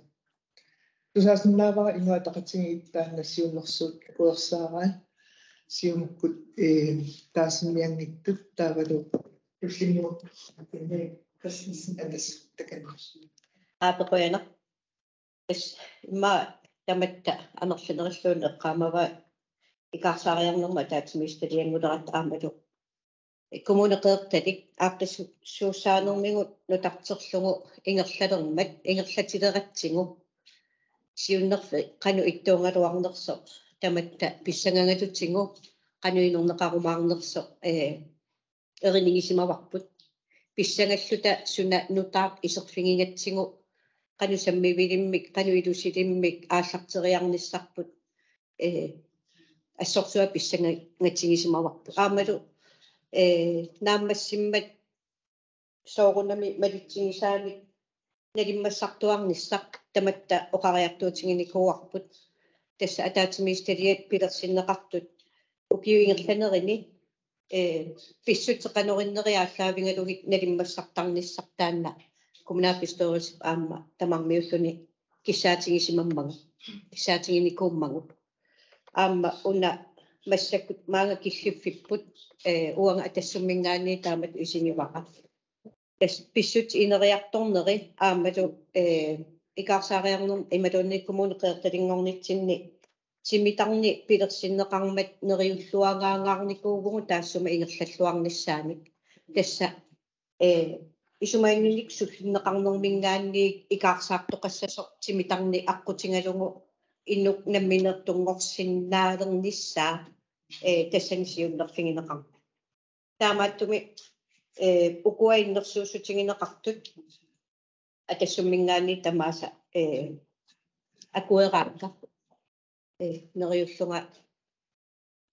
тусааснаавара инуатақатингиттаа нассиуннэрсуут уерсаараа сиумуккут э таасиммиангиттут таавалу уллиннуа э каснисин атас таканнус аапеқуяна эс имма таматта анерлинериллуун эққаамава икаарсаариарнерма таатсимисталиангулерат аамалу kommuneqeertalik aaqtassu suussaanermigut nutarterlugu ingerlalermat ingerlatileratsigu siunnerfi qanu ittuungaluarnerso tamatta pissangangatutigu qanu inerneqarumaarnerso ee erinigisimavарпут pissangalluta suna nutaaq iserfingingatsigu qanu sammivilimik qanu ilusilimik ааллартериарниссарпут э ассорсуа писсангатигисимаварпут аамалу э нааммассиммат соорунами малитсигисаани налиммассартуарниссақ таматта оқариартуутингиникууарпут тасса атаатимисталиат пилерсиннеқартут укиуингерланерини э писсутеқанориннериааллаавингалугит налиммассартарниссартаанна kommunalbestyrelse аама тамармиуллуни киссаатигисимаммага киссаатигиникууммагу аама уна массаккут маага киллиффиппут э уанга атассуммингаани таамат усиниваqa тас писсут инериарторнери аамалу э икаарсаариарнер ималуунни коммунеқеэрталингорнитсинни симитарни пилерсиннеқармат нериуллуагаангаарникуугугу таассума ингерллаллуарниссааник тасса э isumayunilik su na kang nung mingan ni ikaksakto ka sa simitang ni ako tingalong inuk na minatungok sinarang nisa eh tesan siyo na kang na kang tama tumi eh pukuhay na susu tingin na kaktut at sumingan ni tamasa eh ako ka eh nakayusunga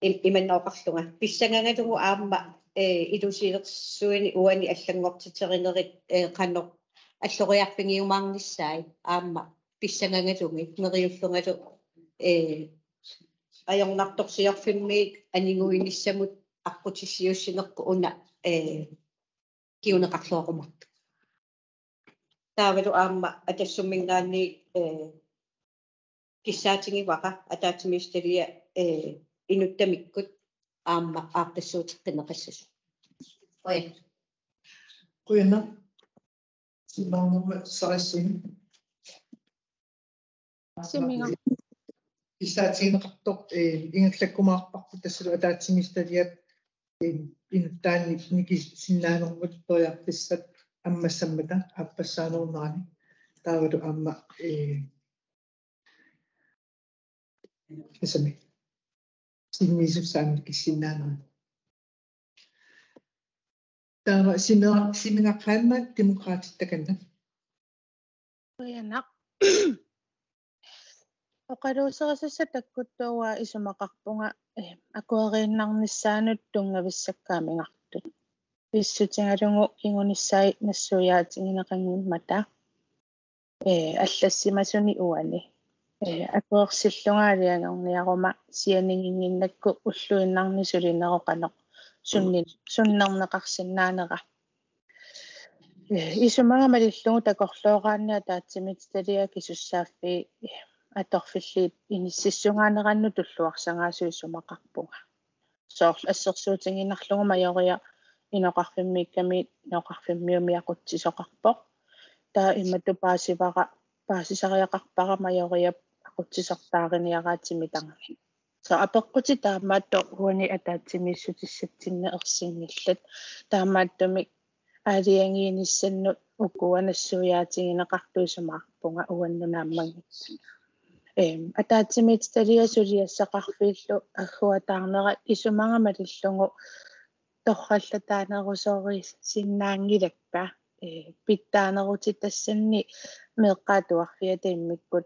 iman ako kaksunga pisa nga nga tungo amba илусилерсуини уани аллангортитеринерит э қанно аллориарпингиумаарниссаи аама писсангангалуги нериуллунгалу э ajornartorsiorfimmiik aniguinissamut аққутиссиуссинерпу уна э киунеқарлуақумарт таавалу аама атассуммингаани э киссаатингиваqa атаатимисталия э инуттамиккут аама аартассуутеққинеқассасу ой Kuina. Simanga sarasin. Simminga. Isaatsineqartoq ee ingerlakkumaarparpu tassulu ataatimistaliat ee inuttaanni niki sinnaanermut toriartissat аммассаммата аппассаанернерани таавалу аама э кисами синнисуссаами киссиннаанерани таава синера симингаққаамма демократиттаканна Uyanaq. Oqaluuserassassa takkuttuuwa isumaqarpunga akueriinnarnissaanut tungavissakkaamiŋartut. Pissutiŋalungu kingunissai nassuyaatiŋineqangimmata э аллассимасуни уани Э акуерсиллунгаалиангорниарuma сианингингиннакку уллуиннарнисулинероqanoq sunni sunnerneqarsinnaanera исумага малиллугу такорлоогаанниа таатсимит талиа кисуссааффи аторфиллиит иниссиссунгаанеранну туллуарсангаасу исумақарпунга соорл ассерсуутингинарлугу майориа иноқарфиммикками иноқарфиммиумиақутсисоқарпоқ таа иммату паасивара паасисариақарпара майориа ақутсисортаариниараатими тангами so апеққути таамаатто хуани атаатсимиссутиссатсинна ерсингиллат таамааттумик аалиангииниссаннут уккуанассуяатигинеқартуисумаарпунга уаннунааммагит эм атаатсимит талиасулиассақарфииллу аггуатаарнера исумага малиллугу торраллатаанерусоори синнаангилакпа э питтаанерути тассанни меэққаатуарфиата иммиккут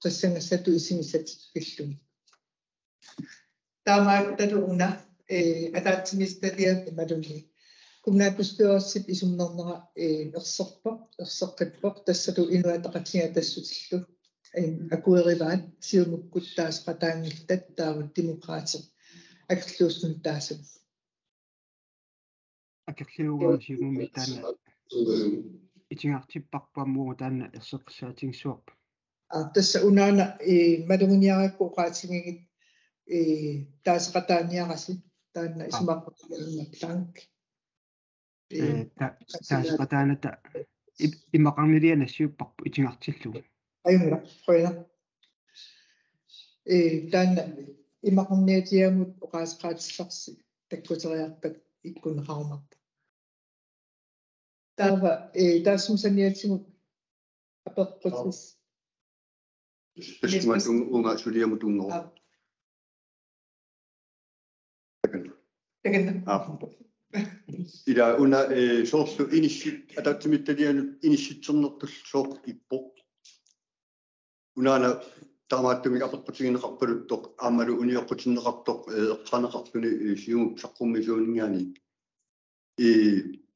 선생에서도 의심이서 필름. 다마르다도 우나 에 아다치미스테리아 마돌리. kumna kusto sip isum nornera e ersorpa ersorqatpoq tassatu inuataqatsinga tassutillu akuerivaat siumukkut taas qataangiltat taavat demokraatiq akerluusnun taasam akerluugaa siumumi taana itigartipparpammugu taana erseqsaatingsuarpa qaatsigigit и таасеқатааниараси таанна исмаққутигерна планк э таасеқатааната имақарнилианассиуппарпу итингартиллугу аюнга қойна э таанна имақарниатиамут оқаасеқаатиссарси таккутериарпат иккунеқарумарпа таава э таассумсаниатсигут апеққутис Пэшмат унга сулиамут унгоо. тагна Ila una e soorlu inissit atatsimittalianut inissitsernertul soort ippo. Unaana таамааттумик апеққутигинеқарпалуттоқ аамалу униоққутиннеқартоқ эққанеқартуни сиумуп саққуммисуунингаани и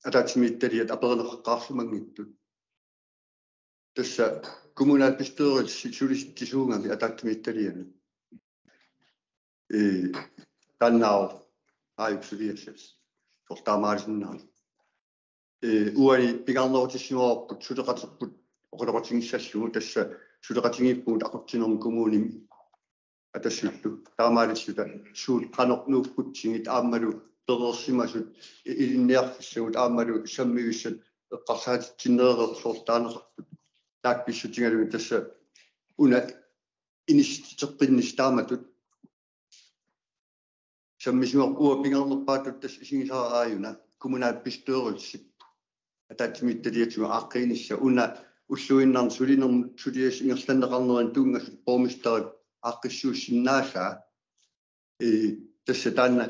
атаатсимитталиат апернеққарлумангиттут тасса коммунаал пистерит сулиситтисуунгами атаатсимитталиана э таннаа ааюксулиассас тортаамаалиннаа э уани пигарнерутиссуарпут сулеқатерпут оқулеқатингиссаллугу тасса сулеқатингиппуут ақортинерм коммуними атассуллу таамаалиссута суут қанорнууккутсигит ааммалу перерсимасут илинниарфиссагут ааммалу саммигиссат эққарсаатитсиннеерерсуортаанеқарпут таакписсутингалуми тасса уна инистеққиннис тааматут саммисуар уа пингернерпаатут тас исигисара ааюна коммунаат пистерулсип атаатимитталиатсуга ааққиинисса уна уллуиннарн сулинерм сулиас ингерланнеқарнерин тунгас поомистарит ааққиссууссиннааса э тасса таанна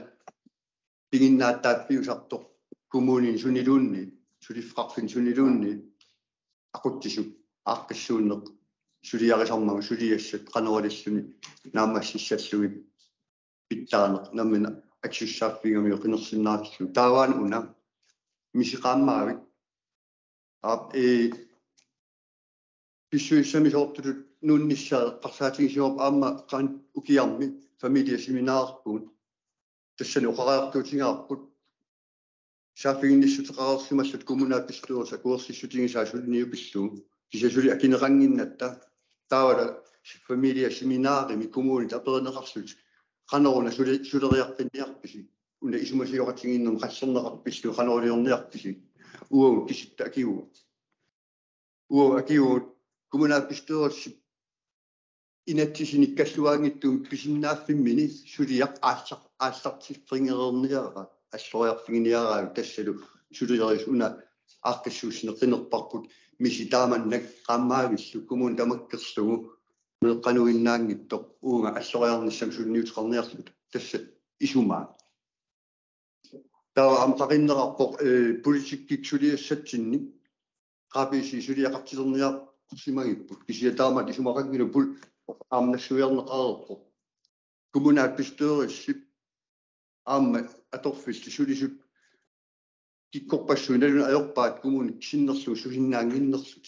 пигиннааттаат пиусартор коммунин сунилуунни сулиффақфин сунилуунни ақуттисуп ааққиссууннеқ сулиарисармага сулиассат қанералиссуни наамассиссаллуги питтаанеқ наммина аксуссааффигами оқинерсиннаарлу тааваан уна мисиқааммаавик ап э писсуиссами соортулут нуунниссаа қарсаатигисиоп аама қан укиарми фамилия семинаарпуут тассани оқараартуутингаарпут саафигинниссутеқарерсимассут коммунааппистуурса куерсиссутигисаа сулниупиллуу кисасули акинеқангиннатта таавала фамилия семинаарими коммуунит апернеқарсут qanaruna suli suleriarpinniarpisi una isumasioratiginnum qassernеқарпиллу qanarulиорниарписи уау киситта акиу уау акиу коммунааппистуурси инатсисиниккаллуаангиттуум писиннааффиммини сулиақ аассақ аассартиффингерерниара аллориарфигиниараа тассалу сулиерис уна аақкассууссинеқинерпарпут миси тааманнак qaammaavillу коммун тамаккерлугу меэккануиннаангиттоқ уунга аллориарниссам сулниутеқарниарлут тасса исумаа таа амтақиннеқарпоқ э политиккик сулиассатсинни qaapisi suliaqartilerniar simagipпут кисиатаамат исумақангилу пул аамнассуиарнеқарерпо коммунаат пистериссип аама аторфилли сулисут киккорпассуиналуна аёрпаат коммуни кисиннерлу сусиннаангиннерлут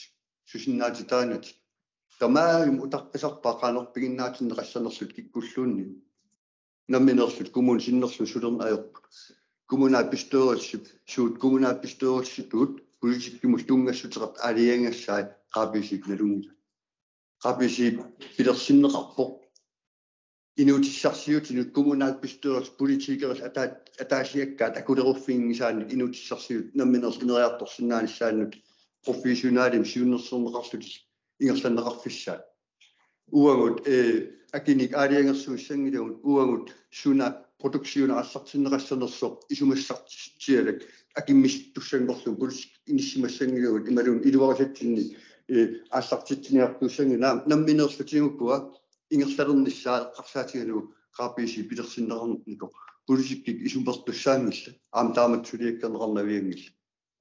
сусиннаатитаанат тамаагим утарписарпаа qaanорпигиннаатиннеқассанерлут киккуллуунни намминерлут коммун синнерлу сулерна аёрпа коммунаат пистериссип суут коммунаат пистериссипут политиккимус тунгассутерат алиангассаа qaapisiip налунгила qaapisiip пилерсиннеқарпоқ инуутиссарсиутинут коммунаат пистерис политикерис атаат атаасиаккаат акулеруффингисаани инуутиссарсиут намминерс инериарторсинааниссааннут профессионалим сиуннерсернеқарлут ингерланнеқарфиссаат уангут э акиник аалиангерсуиссангилугут уангут суна продуксиуна ассартиннеқассанерсоқ исумассартиалак акиммис туссангорлу пулс иниссимассангилугут ималун ингерлалерниссаа қарсаатигалу qaapisi pilersinnerarnikko politikkik isumpertussaangilla aam taamat suliakkernerarnaviangilla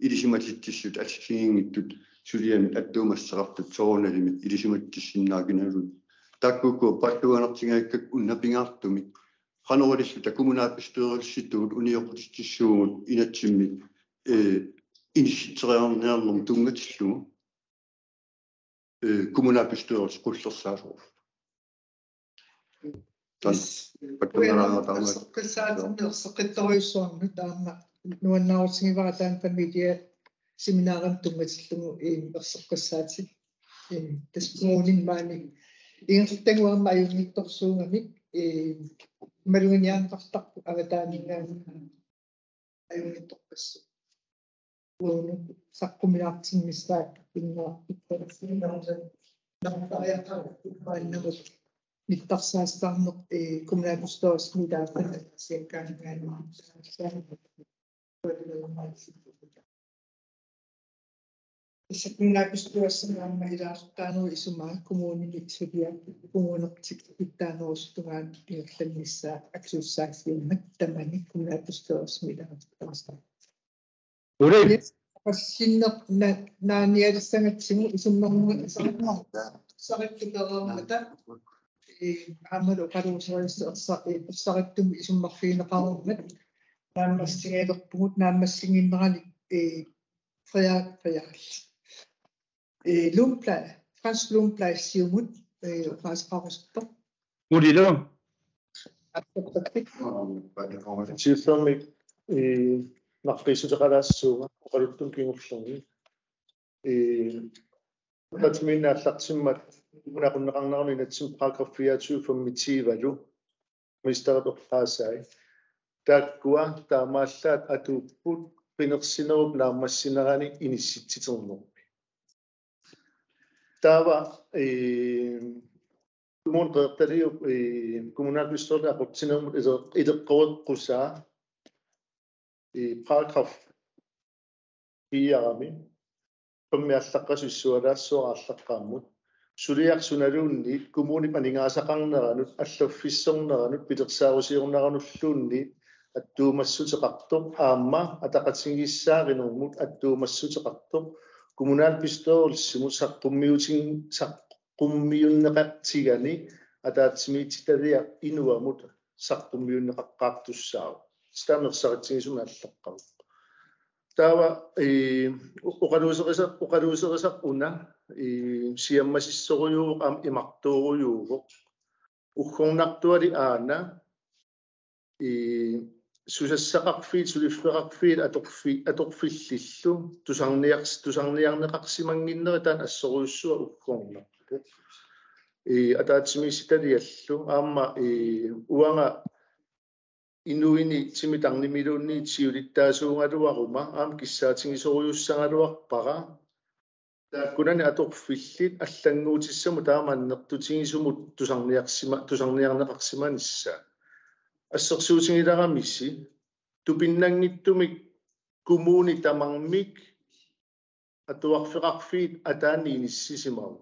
ilisimatitissut assigingittut sulian attuumassaqartut soorunalimi ilisimattissиннаагиналут таккуку паттуанертингааккак уннапингаартуми qanoralissu takumunaapisteerissituut uniortittissuugut inatsimmi э инissitсериарнеарнерм тунгатиллугу э kommunaapisteeris qullersaasuuf qissaatinerseqittoriussuarnu taama нуаннаарусигивара таан фамилия семинаарам тумматиллугу и ерсеққассаатик э таспуунин маани ингертангуарма аюнгитторсуугамик э малугиниаантартарпу аватаанингаан аюнгитторпассу уunu саққуминаартингмиссаак иннаа 1990 Kumla Bostadsmiddag för cirka en Tässä kunnallisuudessa meidän on isomman kommunin itseviä kommunot pitää noustuvan työttömissä äksyyssäisiin tämän kunnallisuudessa mitä vastaan. Uri. Sinne nämä järjestelmät sinun isomman saadaan. Saadaan kyllä عملوا قالوا اشتركتم اسم مخفين قارون نعم مسين هذا قبوت نعم مسين نغالي فيا فيا لومبلا فرانس لومبلا سيومون فرانس قاروس قولي لهم تيفرمي نعم قيسو تقالا السوغة وقالوا تمكن وخلوني татминааллартиммат унақуннеқарнерни натсим параграф 24 фоммитивалу мистерат оппаасай таккуа таамааллаат атууппут пинерсинеруп нааммассинерани инисситситернерми таава э мон qeertaliu э kommunalbestyrelsen ақутсинермут илеққуэққусаа i paragraf 4-ami паммиаллаққасуссуалаассуараллаққааммут сулиарсуналуунни коммуни панингаасақарнеранут аллаффиссорнеранут питерсаарусиорнарануллуунни аттуумассутеқартоқ аама атақатсигиссааринэрмут аттуумассутеқартоқ коммунаал писторулсимут саққуммиутин саққуммиуннеқартигани атаатсимиититалиа инуамут tawa eh ukarusa ka sa ukarusa una eh siya masisso yung am imakto ko yung ukong naktuwa di ana eh susasakakfit sulifrakfit atukfi atukfillillu tusarniaks tusarniarneqarsimanginneretaan assoruussua ukkorna eh ataatsimi sitaliallu aamma eh uanga инуини тимитарнимилуунни тиулиттаасуунгалуарума аам киссаатингисориуссангалуарпара тааккунани аторфиллит аллангуутиссаму таамааннертутингисумут тусарниарсима тусарниарнеқарсиманисса ассерсуутингиларамисси тупиннангиттумик коммуни тамармик атуарфеқарфиит атаани иниссисимау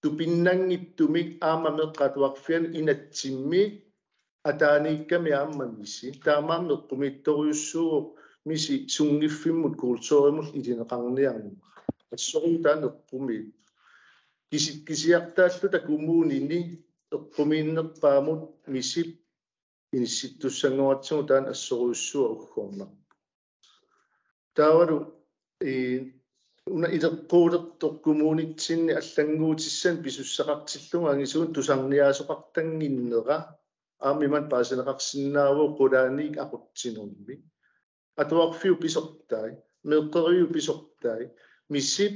тупиннангиттумик аамамеққатуарфиан инатсиммик атааникками ааммамисси таамаамнеққумитториуссуу миси сунгиффиммут култуоримул илинеқарниарнума ассоруутаанеққуми кисит кисиартааллута кумуунини эққумииннерпаамут мисип инисситтуссангуатсигу таан ассоруйуссуа уггорна таавалу и уна илеққуулертоқ кумуунитсинни аллангуутиссан писуссақартиллунга ангисуун тусарниаасоқартангиннера аамиман паасинеқарсинааву qulaaniik aqutsinurmi atuarfiu pisortai meeqqeriu pisortai missip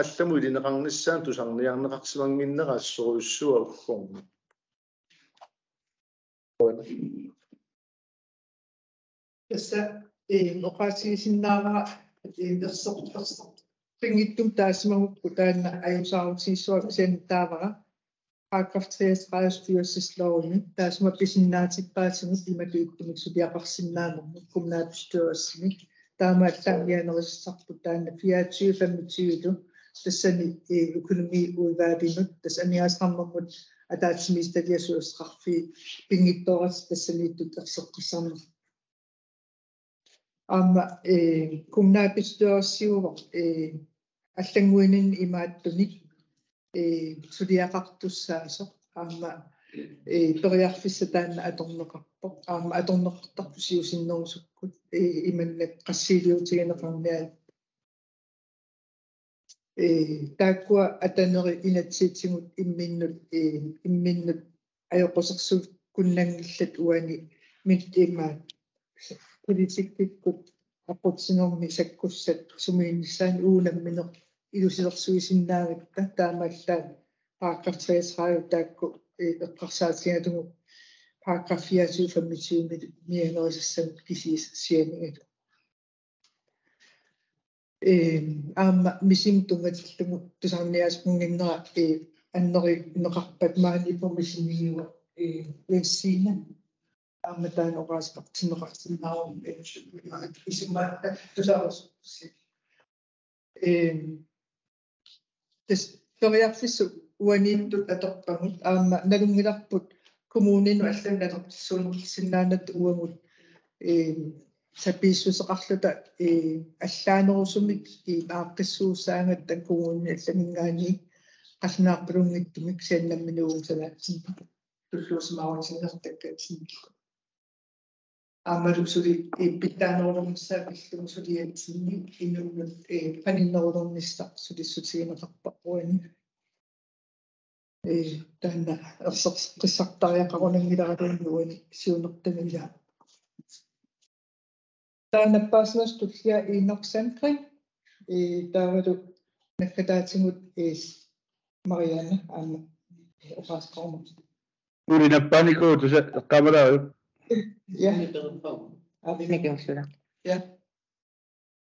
алламу илинеқарниссаан тусарниарнеқарсимангиннера ассоруйуссуа уггорна тасса э оқаасигисиннаара э нерсоқторсо пингиттум таасимагукку таанна аюсаарутиссуа сиан таавара paragraf 33 styrelsesloven, der som er besinatik basens limet økonomik, der er baksinan om kommunalbestyrelsen, der er meget der er noget sagt på den 24 25 tässä økonomi udværdimet, tässä er jeg sammen med at der er som i stedet jeg synes raffi, penge dårligt, tässä lidt ud af sagt sammen. Om kommunalbestyrelsen, allangwinen imaattunik сулиақартуссаасо аама э периарфисса таанна аторнеқарпо аама аторнеқартарпу сиусиннерусуккут э иманнак qassiiliutigineqarniaa э тааккуа атанери инатсиитсигут имминнут э имминнут аёқусерсут куннангиллат уани мит имма политиккиккут аппутсинерми саккуссат сумииннссаани уунамминеқ илусилерсуисиннаагатта таамааллаат параграф 33 таакку эққарсаатингатугу параграф 24 25 мианериссан кисис сианигат э аама мисимтунгатиллугу тусарниаасмунгиннера э аннери неқарпат маанипу мисимигиуа э вессина аама таан оqaасqartinneqartinnaarум э исиммаат тусаарус э тэс ториарсиссу уанииттут аторпагут аама налунгиларпут kommuninu аллангалертиссуунерлсиннаанат уамут. Э сапииссусеқарлута э аллаанерусумик a mae'r wswyd i bydan o'r amser että yn wswyd i etyn i un o'r panin o'r o'n nistaf sydd i swyd i'n o'r o'n dyna yr sysagdau ac o'n ymwneud â'r o'n o'n siwn o'r dynilia. Dan y bas yn ystwllia i nog sentri, da wedi nechyd a ti'n gwybod Marianne am o'r asgol. Dwi'n apanico, dwi'n gamera. Yeah. Okay. Making sure. Yeah.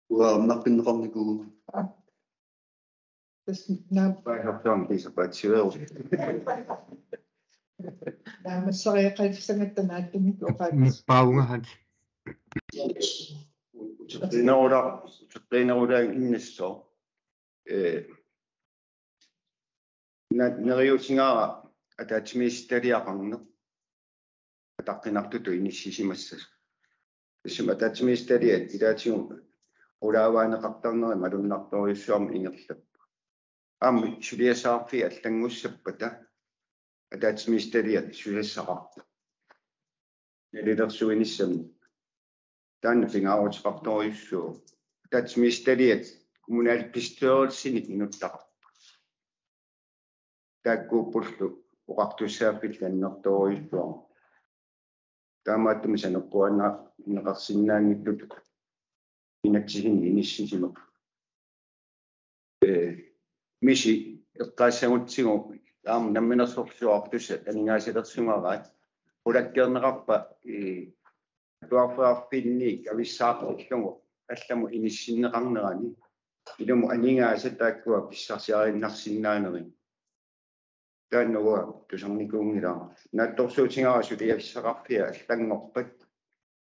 Well, not been wrong to Google. This nam. I have done this about you. Nam sorry, I have sent the night to me. Bauenhand. Utrenoda, utrenoda innesto. Nat nariusinga attachmisteri apangnuk. Атаққинартуту иниссисимассас исма атаатимиисталиат илаатигу улааваанеқартарнери малуннарториуссуарми ингерлап аами сулиасаарфи аллангуссаппата атаатимиисталиат сулиассақарта нелидерсуиниссами таанна пингааруутеқарториуссуу атаатимиисталиат коммунаал пистеорсини инуттақар тааккууппуллу оқартуссааффилланнэрториуссуар таамааттуми санеққуанаа неқарсинаангиттут инатсигини иниссисима э миси эққаассагутсигу аам намминерсорсуартусса анингаасилерсугараат улаккернеқарпа и туарфаарфинник ависсаақерлугу алламу иниссиннеқарнерани илуму анингааса тааккуа писсарсиариннарсинаанери тааннуа тусарникуунгилаа наатторсуутингарасу лиассақарфиа аллангорпат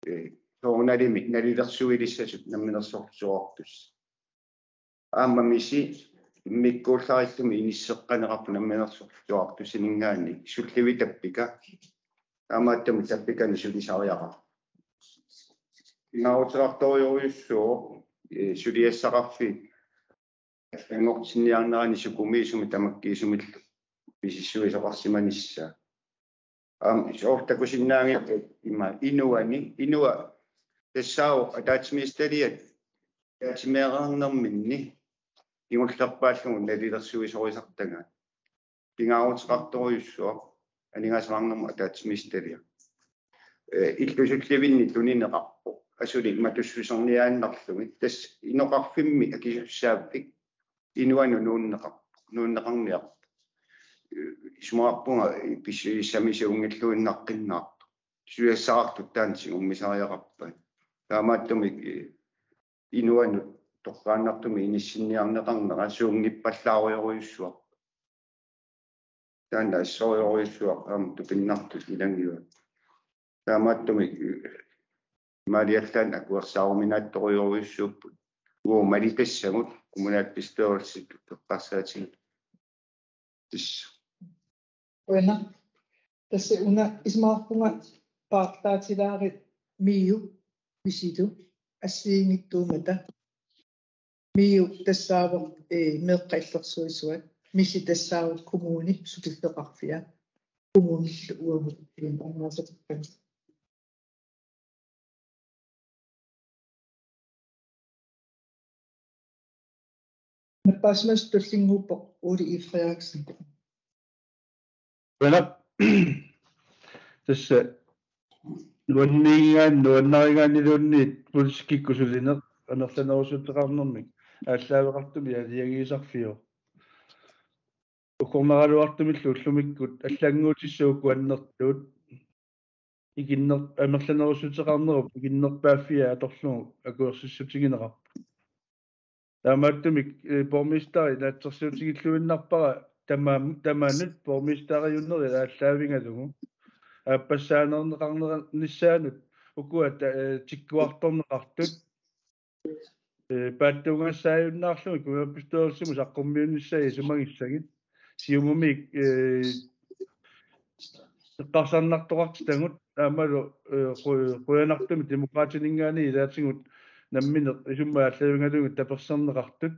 э тоорналими налилерсуилиссасут намминерсортуартус аама миси миккууллариттуми иниссеққанеқарпу намминерсортуартус синингаани сулливи таппика. Аамааттами таппикани сулисариара наутерарториуиуссуу э сулиассақарфи ангортинниарнерани сукумиисуми тамаккиисумиллу писиссуисоқарсиманисса ам соортакусиннаанги има инуани инуа тассаау атаатимисталиат таатимеэрнэрминни ингуллерпааллугу налилерсуисорисартага пингаарутеқарторюссуа анигасаарнэрму атаатимисталиа э иллусулливинни тунинеқарпо асули матуссусорниааннарлуги тас иноқарфимми акисуссааппик инуану нууннеқарпо нууннеқарниарпо исмаарпунга писсуиссамисунгиллуиннаққиннаарту суяссаартут таансиг уммисариақарпа таамааттуми инуану торрааннартуми иниссинниарнеқарнера суунгиппаллааруйоруйуссуа таанда ассориоруйуссуа аам тупиннартут илангиуа таамааттуми мариаллаан акуерсааруминаатторуйоруйуссууппут уу маликассагут коммунаат пистерсит пеққарсаатиг тис Bueno, tässä una ismaapunga paartaatilaari miu visitu ассиингиттуумата миу тассаава э меэккаиллерсуисуат миси тассаава коммуни сутиллеқарфиа коммуни уаму ингасатпан напасмас туллингууппо ули ифриааксин Well, tässä нуанниингаан нуаннаригаанилуунниит пулискиккусулинеq анерланерусутеқарнэрмик ааллаавеқартуми алиагиисарфио уккормаралуартумиллу уллумиккут аллангуутиссуук куаннертуут игиннер амерланерусутеқарнеруп игиннерпааффиа аторлугу акуерсиссутигинеқар таамааттумик бормистари наатсерсуутигиллуиннарпара тама таманут бормистариуннери ааллаавингалугу ааппассаанернеқарнера ниссаанут. Укуа тиккуарторнеқартут э паттунгассааюннаарлуми куапписторсиму саққуммиунниссаи сумагиссагит. Сиумумик э эққарсарнартоқарти тангут аамалу қуянартуми демократинингаани илаатингут намминеқ исумма аллавингалугу таперсернеқартут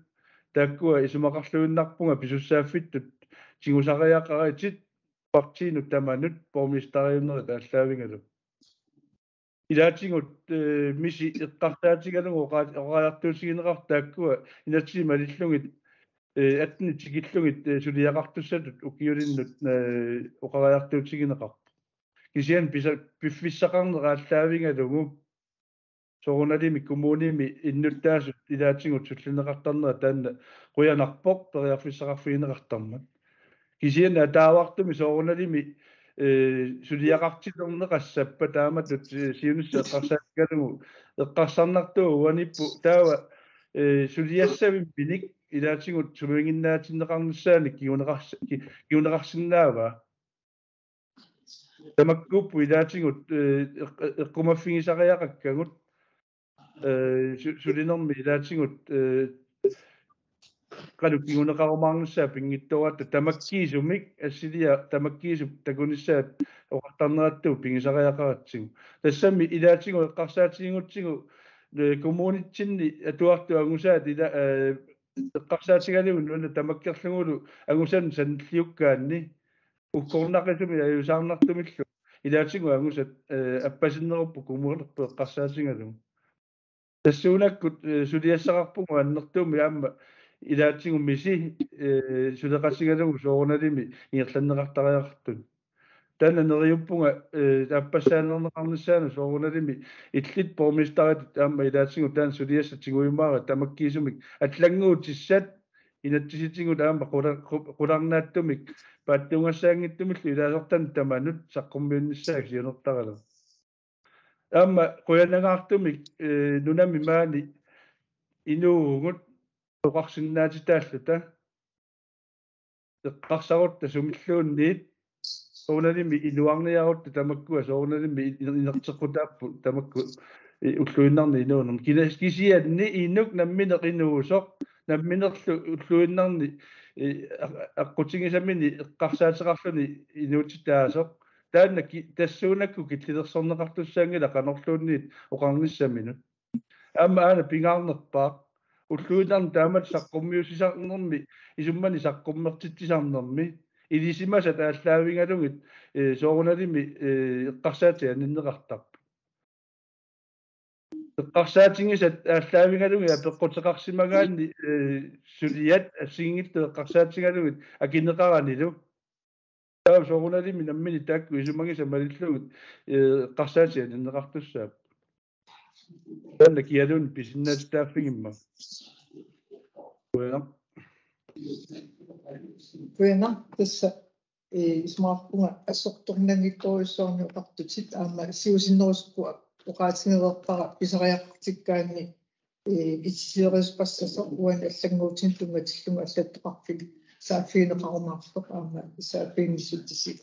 тааккуа исумақарлуиннарпунга писуссааффиттут тигусариақаритит партиинут таманут бормистариуннери тааллаавингалу илаатингут миси эққартаатигалугу оқаартуусигинеқар тааккуа инатси малиллугит атни тигиллугит сулиақартуссатут укиулиннут оқариартуутигинеқар кисиан писа пиффиссақарнерааллаавингалугу сорунalimi коммуними иннуттаасут илаатингут суллинеқартарнера таанна қуянарпоқ периарфиссақарфиинеқартармат кисиан атаавартуми сорунalimi э сулиақартилернеқассаппа тааматут сиунисса эққарсааккалугу эққарсарнартуу уаниппу таава э сулиассавим пиник илаатингут сулуингиннаатиннеқарнссааник киунеқарс киунеқарсинаава тамаккуппу илаатингут эққумаффигисариақаккагут э сулинерми илаатингут э qalukkigunеqarumaarnussaa pinngittuatta tamakkiisumik ассилиа тамаккиисуп такунissaat оқартарнератtuu пингисариақаратсигу тассами илаатигу эққарсаатигуутсигу коммунитсинни атуарту агусаат ила эққарсаатигалугу нуна тамаккерлугулу агусан санниллиуккаанни уккорнақисуми аюсаарнартумиллу илаатигу агусат аппасиннеруппу коммунерпу эққарсаатигалугу тассуунаккут сулиассақарпугу аннертууми аама илаатсигуммиси э сулеқассигалугу соорналими иерланнеқартариартун тана нериуппунга э аппассаанернеқарниссаану соорналими иллит пормистарит аама илаатсигу таан сулиассатсигуимаара тамаккиисумик атлангуутиссат инаттиситингу таама қуларнааттумик пааттунгассаангиттумиллу илаасертан таманут саққуммиунниссаак сиунертаралу аама қуянагаартумик э нунами маани инуугут тоқарсиннаатитааллута эққарсарутта сумиллуунниит сооналими инуарниарутта тамаккуа сооналими инертеққутааппу тамакку уллуиннарни инуунерм кинас кисианни иннук намминеқ инуусоқ намминерлу уллуиннарни аққутингисаммини эққарсаатеқарлуни инуутитаасоқ таанна тассуунакку киллилерсорнеқартуссаангила қанерлуунниит оқарниссаминут аама аана пингаарнерпаақ уллуиларни таамат саққуммиусисарнерми исуммани саққуммертитсисарнерми илисимаса тааллаавингалугит э сооруналими э эққарсаати аниннеқартарп эққарсаатингисат ааллаавингалуги апеққутеқарсимагаанни э сулиат ассигингитту эққарсаатингалугит акинеқаранилу таа сооруналими наммини таакку исумагиса малиллугит э эққарсаати аниннеқартуссаап Tänne kiedun pisinne sitä filma. Bueno. Bueno, tässä ismaaqpunga assortornangittoriussoorni uqartutit aama siusinneruspua uqaatinererpara pisariaqtikkaanni itsisierispassaso uan аллагнуутин тунгатиллунга аллаттоқарфик сааффиинеқарумаарфоқ аама сааффииннисутисик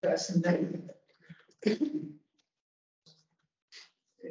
таасиннаа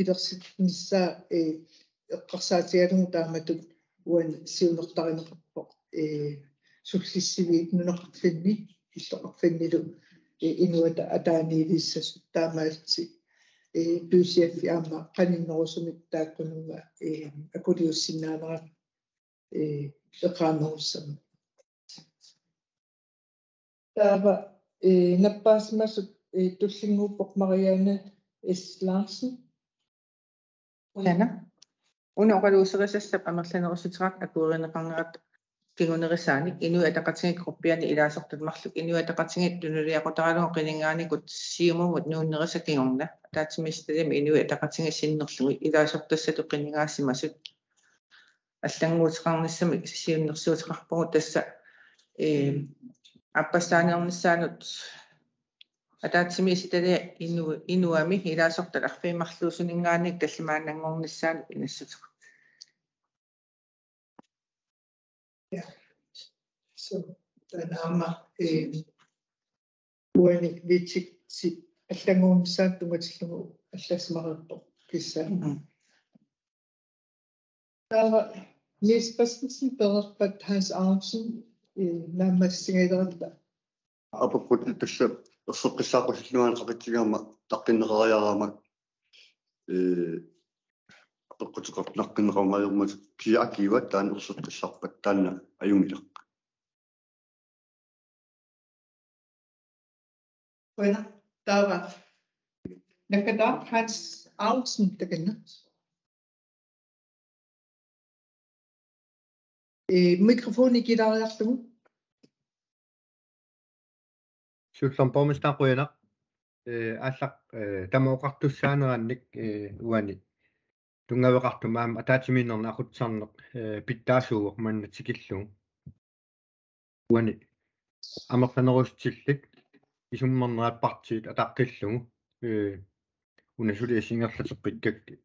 пилерситнissaa э эққарсаатигалугу тааматут уан сиунертаринеқарпо э суллиссивиит нунеқартфинни иллоқарфиннилу инуата атааниилиссас таамаалти э пюсиаф яама каниннерусумик тааккунума э акулиуссиннаанера э эқаанерусам таава э наппаасмасут э туллингууппоқ мариаана эс ларсен Тана. Уна оқалуусерисассап амерланерусутерак акууринеқарнерат кигунерисааник инуи атақатингик группиани илаасортут марлук инуи атақатингит тунулиақутаралугу қилингааникут сиумумут нууннерисакингорна таатсимисталими инуи атақатинги синнерлугу илаасортассату қилингаассимасут аллангуутеқарниссами сиуннерсуутеқарпугу тасса э аппассааниорнissaанут атаатсимиситале ину инуами илаасортал арфиимарлуусунингаанник таллимаанангорнissaанут инассутеқ så den amma eh uanik vichik si allangum sa tungatsillugu алласмарерпо кисса тава Nis Christensen berørpet Hans Arnsen i السقساق شنوان قبل اليوم تقين غاية ما قلت قلت نقين غامر يوم كي أكي وتان السقساق بتان أيوم لك Bueno, estaba. De verdad, حدس أوس drin. الميكروفون يكيد على erst. Суллам помистаақуяна э ааллақ э тамаоқартуссаанеранник э уани тунгавеқартумаама атаатиминнерна ақутсарнеқ э питтаасууоқ манна тикиллугу уани амерланерустиллик исуммернерааппартиит атаққиллугу э унасули сингерлатеққиккакки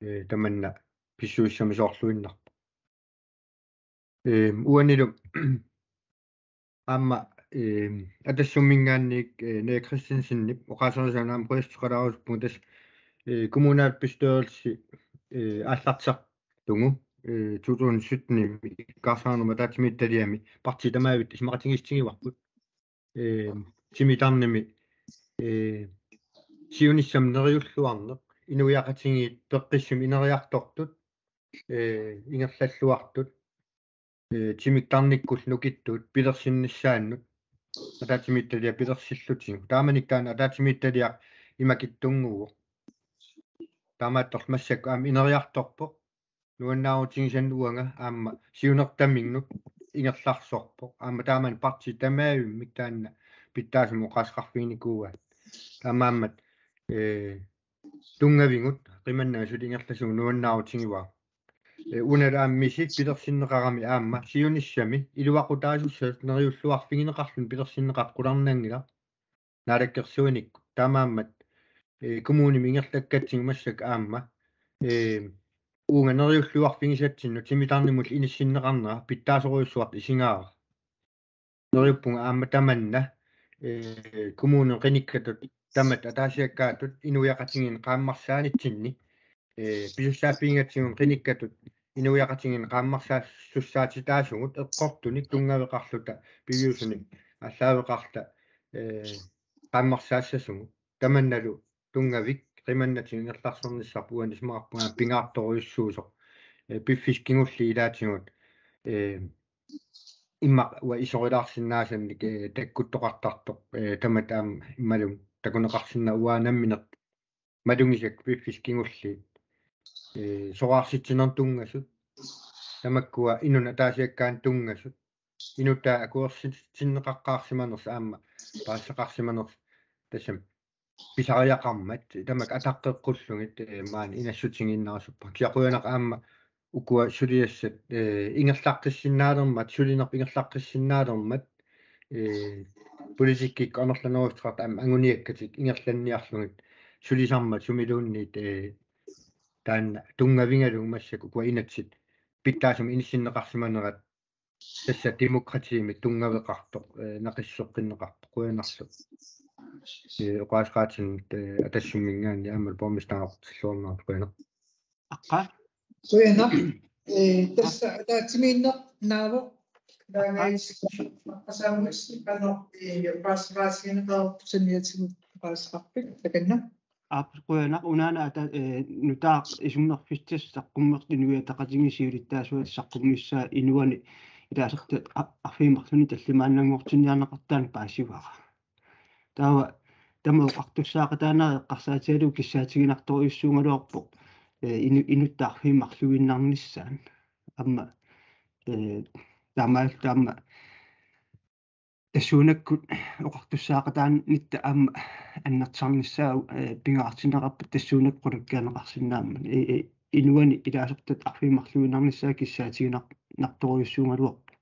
э таманна писсуиссами соорлуиннар э уанилу амма э атассуммингаанник нэ кристенсеннип оқасерисанаам пуистеқалаарусуппу тас э коммунаат пистørelse э аллартсартугу э 2017 иккарсаанума таатимитталиами парти тамаавит исмақатингистигиварпут э тимитарними э сиуниссам нериуллуарнеқ инуяқатингиит пеққиссум инериартортут э ингерллаллуартут э тимиктарниккул нукиттуут пилерсиннссааннут атаатимитталиа пилерсиллутигу тааманиккаана атаатимитталиа имакиттунгуо таамааттор массак аам инериарторпо нуаннаарутигисан уанга аама сиунертаммигнут ингерларсорпо аама тааман парти тамаавиммик таанна питтаасуму qasqarfiinikууа таамааммат э тунгавингут qimannaa сулингерласугу нуаннаарутигиваа э унарааммисик пилерсиннеқарами аама сиуниссами илуақутаасуссаат нериуллуарфигинеқарлун пилерсиннеқар қуларнаангила наалаккерсуиникку таамааммат э коммуними ингерлаккатсигу массак аама э уунга нериуллуарфигисатсинну тимитарнимул иниссиннеқарнера питтаасоруйуссуарт исингаара нериуппунга аама таманна э коммунен қиниккатут тамат атаасиаккаатут инуяқатингин qaammarsaanitsinni э писуссааффингатсигун қиниккатут инуяқатингин qaammarсаассуссаатитаасугут эққортуник тунгавеқарлута пивиусуник аллаавеқарта э qaammarsaassasугу таманналу тунгавик qimannatин ингерларсернissaarpu уанисмаарпунгаа пингаарторуйуссуусо э пиффискингулли илаатигут э имма уа исорилаарсинаасанник э таккуттоқартарто э тамат аам иммалун такунеқарсинна уаанамминеқ малунгисак пиффискингулли э сораарситсинер тунгасут тамаккуа инуна таасиаккаан тунгасут инутаа акуерситсиннеқаққаарсиманерс аама паассеқарсиманерс тассам писариақармат тамак атаққеққуллугит маани инассутингиннарасуппа киақуянақ аама укуа сулиассат э ингерлартассиннаалермат сулинерп ингерлартассиннаалермат э политиккик анерланеруустеқарт аама ангуниаккатик ингерланниарлугит сулисармат сумилуунниит э таан тунгавингалу массаку куа инатсит питтаасум иниссиннеқарсиманерат тасса демократиими тунгавеқартоқ э нақиссоққиннеқарпо куянарлу э оқаасqaатин атассуммингаани аамал помистаақартиллуарнаар куяна аққа Suena, eh, tässä taatimiinno naavo, daangais asamus ano eh pas pas yan ka sen yet sin pas kapik takanna ааппуянақ унаана ата э нутаа исумнерфитсас саққуммерт инуятақатингисиулиттаасуат саққуммиссаа инуани илаасерта арфиимарлуни таллимааннангортинниарнеқартаан паасивара. Таава тамо артуссаақатаанаа эққарсаатиалу киссаатигинарторуйуссуунгалуарпо э инуттаарфиимарлуиннарниссаан амма э тамаал таама тассуунаккут оқартуссаақатаан нитта аама аннартсарниссаа пингаартинераппа тассуунак qulukkaanеқарсинаама э инуани илаасертат арфиимарлуиннарниссаа киссаатигинар нарторуйуссуунгалуарпо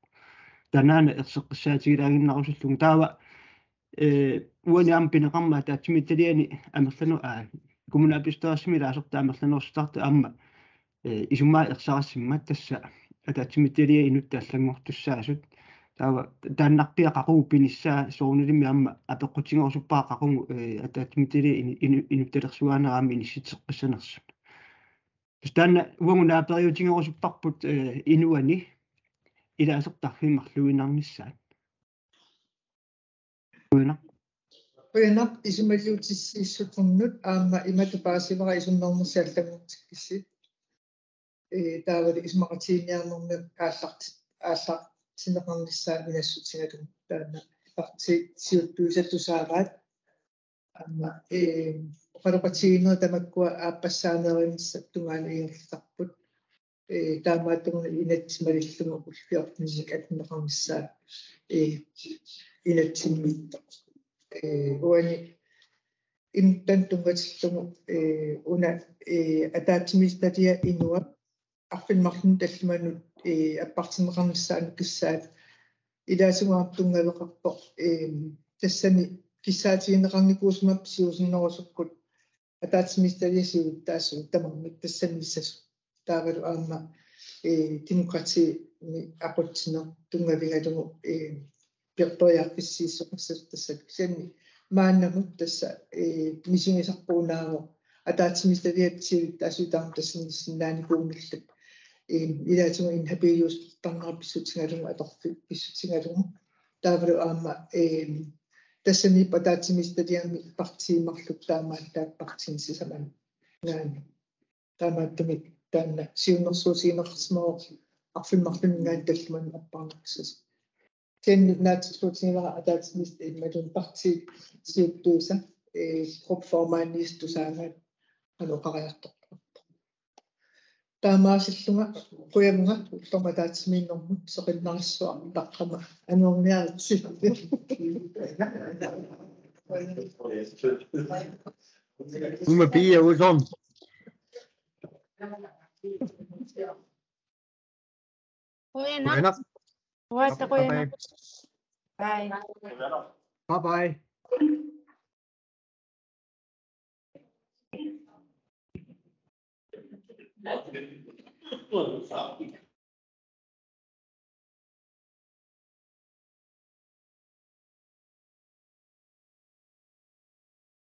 танаана ерсеққиссаатигилаагиннарусуллугу таава э уани ам пинеқарма таатсимитталиани амерлану аа кумуна пистаасми лаасерта амерлануорстарта аама э исуммаа ерсарассиммат тасса атаатсимитталиа инуттааллангортуссаасут таава тааннарпиа qaquu pinissaa soornulimi amma apeqqutiнгорсуппаа qaqungu атаатмитили инутталерсуаанераами инисситеққиссанерсут таанна уангуна периутингорсуппарпут инуани илаасертарфимарлуинарнissaat уина уинап исумаллуутиссииссутернут аама имату паасивара исуннэрнерсиаллагуутиккисси э таавали исмақатииниарнэрми аалларт ааллар синеқарнissaа минассутигалу таана парти сиутtuusаттусаараат аама э оқалоқатигинер тамаккуа ааппассаанеринисса тунгаалиингерларпут э таамааттугуна инатсималиллугу уллиортнисик атнеқарнissaа э инатсиммитта э уани имтан тунгатиллугу э уна э атаатсимистатиа инуа арфинмарлун таллиманут э аппартинеқарнissaан киссаат илаасугаартунгавеқарпо э тассани киссаатигинеқарникуусмап сиусиннерусуккут атаатсимисталисиут таасу тамармик тассанниссасу таавалу аама э демократи ми ақутсинер тунгавигалугу э перпериарфиссииссоқарсас тассак сианни мааннамут тасса э мисигисарпуунааго атаатсимисталиатсиут таасутаам тассанниссиннаани куумиллат илаатуга инхапииус тарнера писсутингалугу аторфи писсутингалугу таавалу аама э тассани патаатсимисталиами партиимарлук таамаат таат партиинсисаман наани таамааттами таанна сиуннэрсуусиинерсмоо арфиммарлунгаан таллуман аппаарнаксас тен наатсуутинера атаатсимист иммалун парти сиуттууса э группформаанниистусаагаат алоқариартор таамаасиллунга куямунга уллорма таатсимииннэрмут соқиннариссуа таққама ануорниаритси Uma pia usom. Kuyanak. Kuyanak. Wata kuyanak. Bye. Bye. 我这做，不。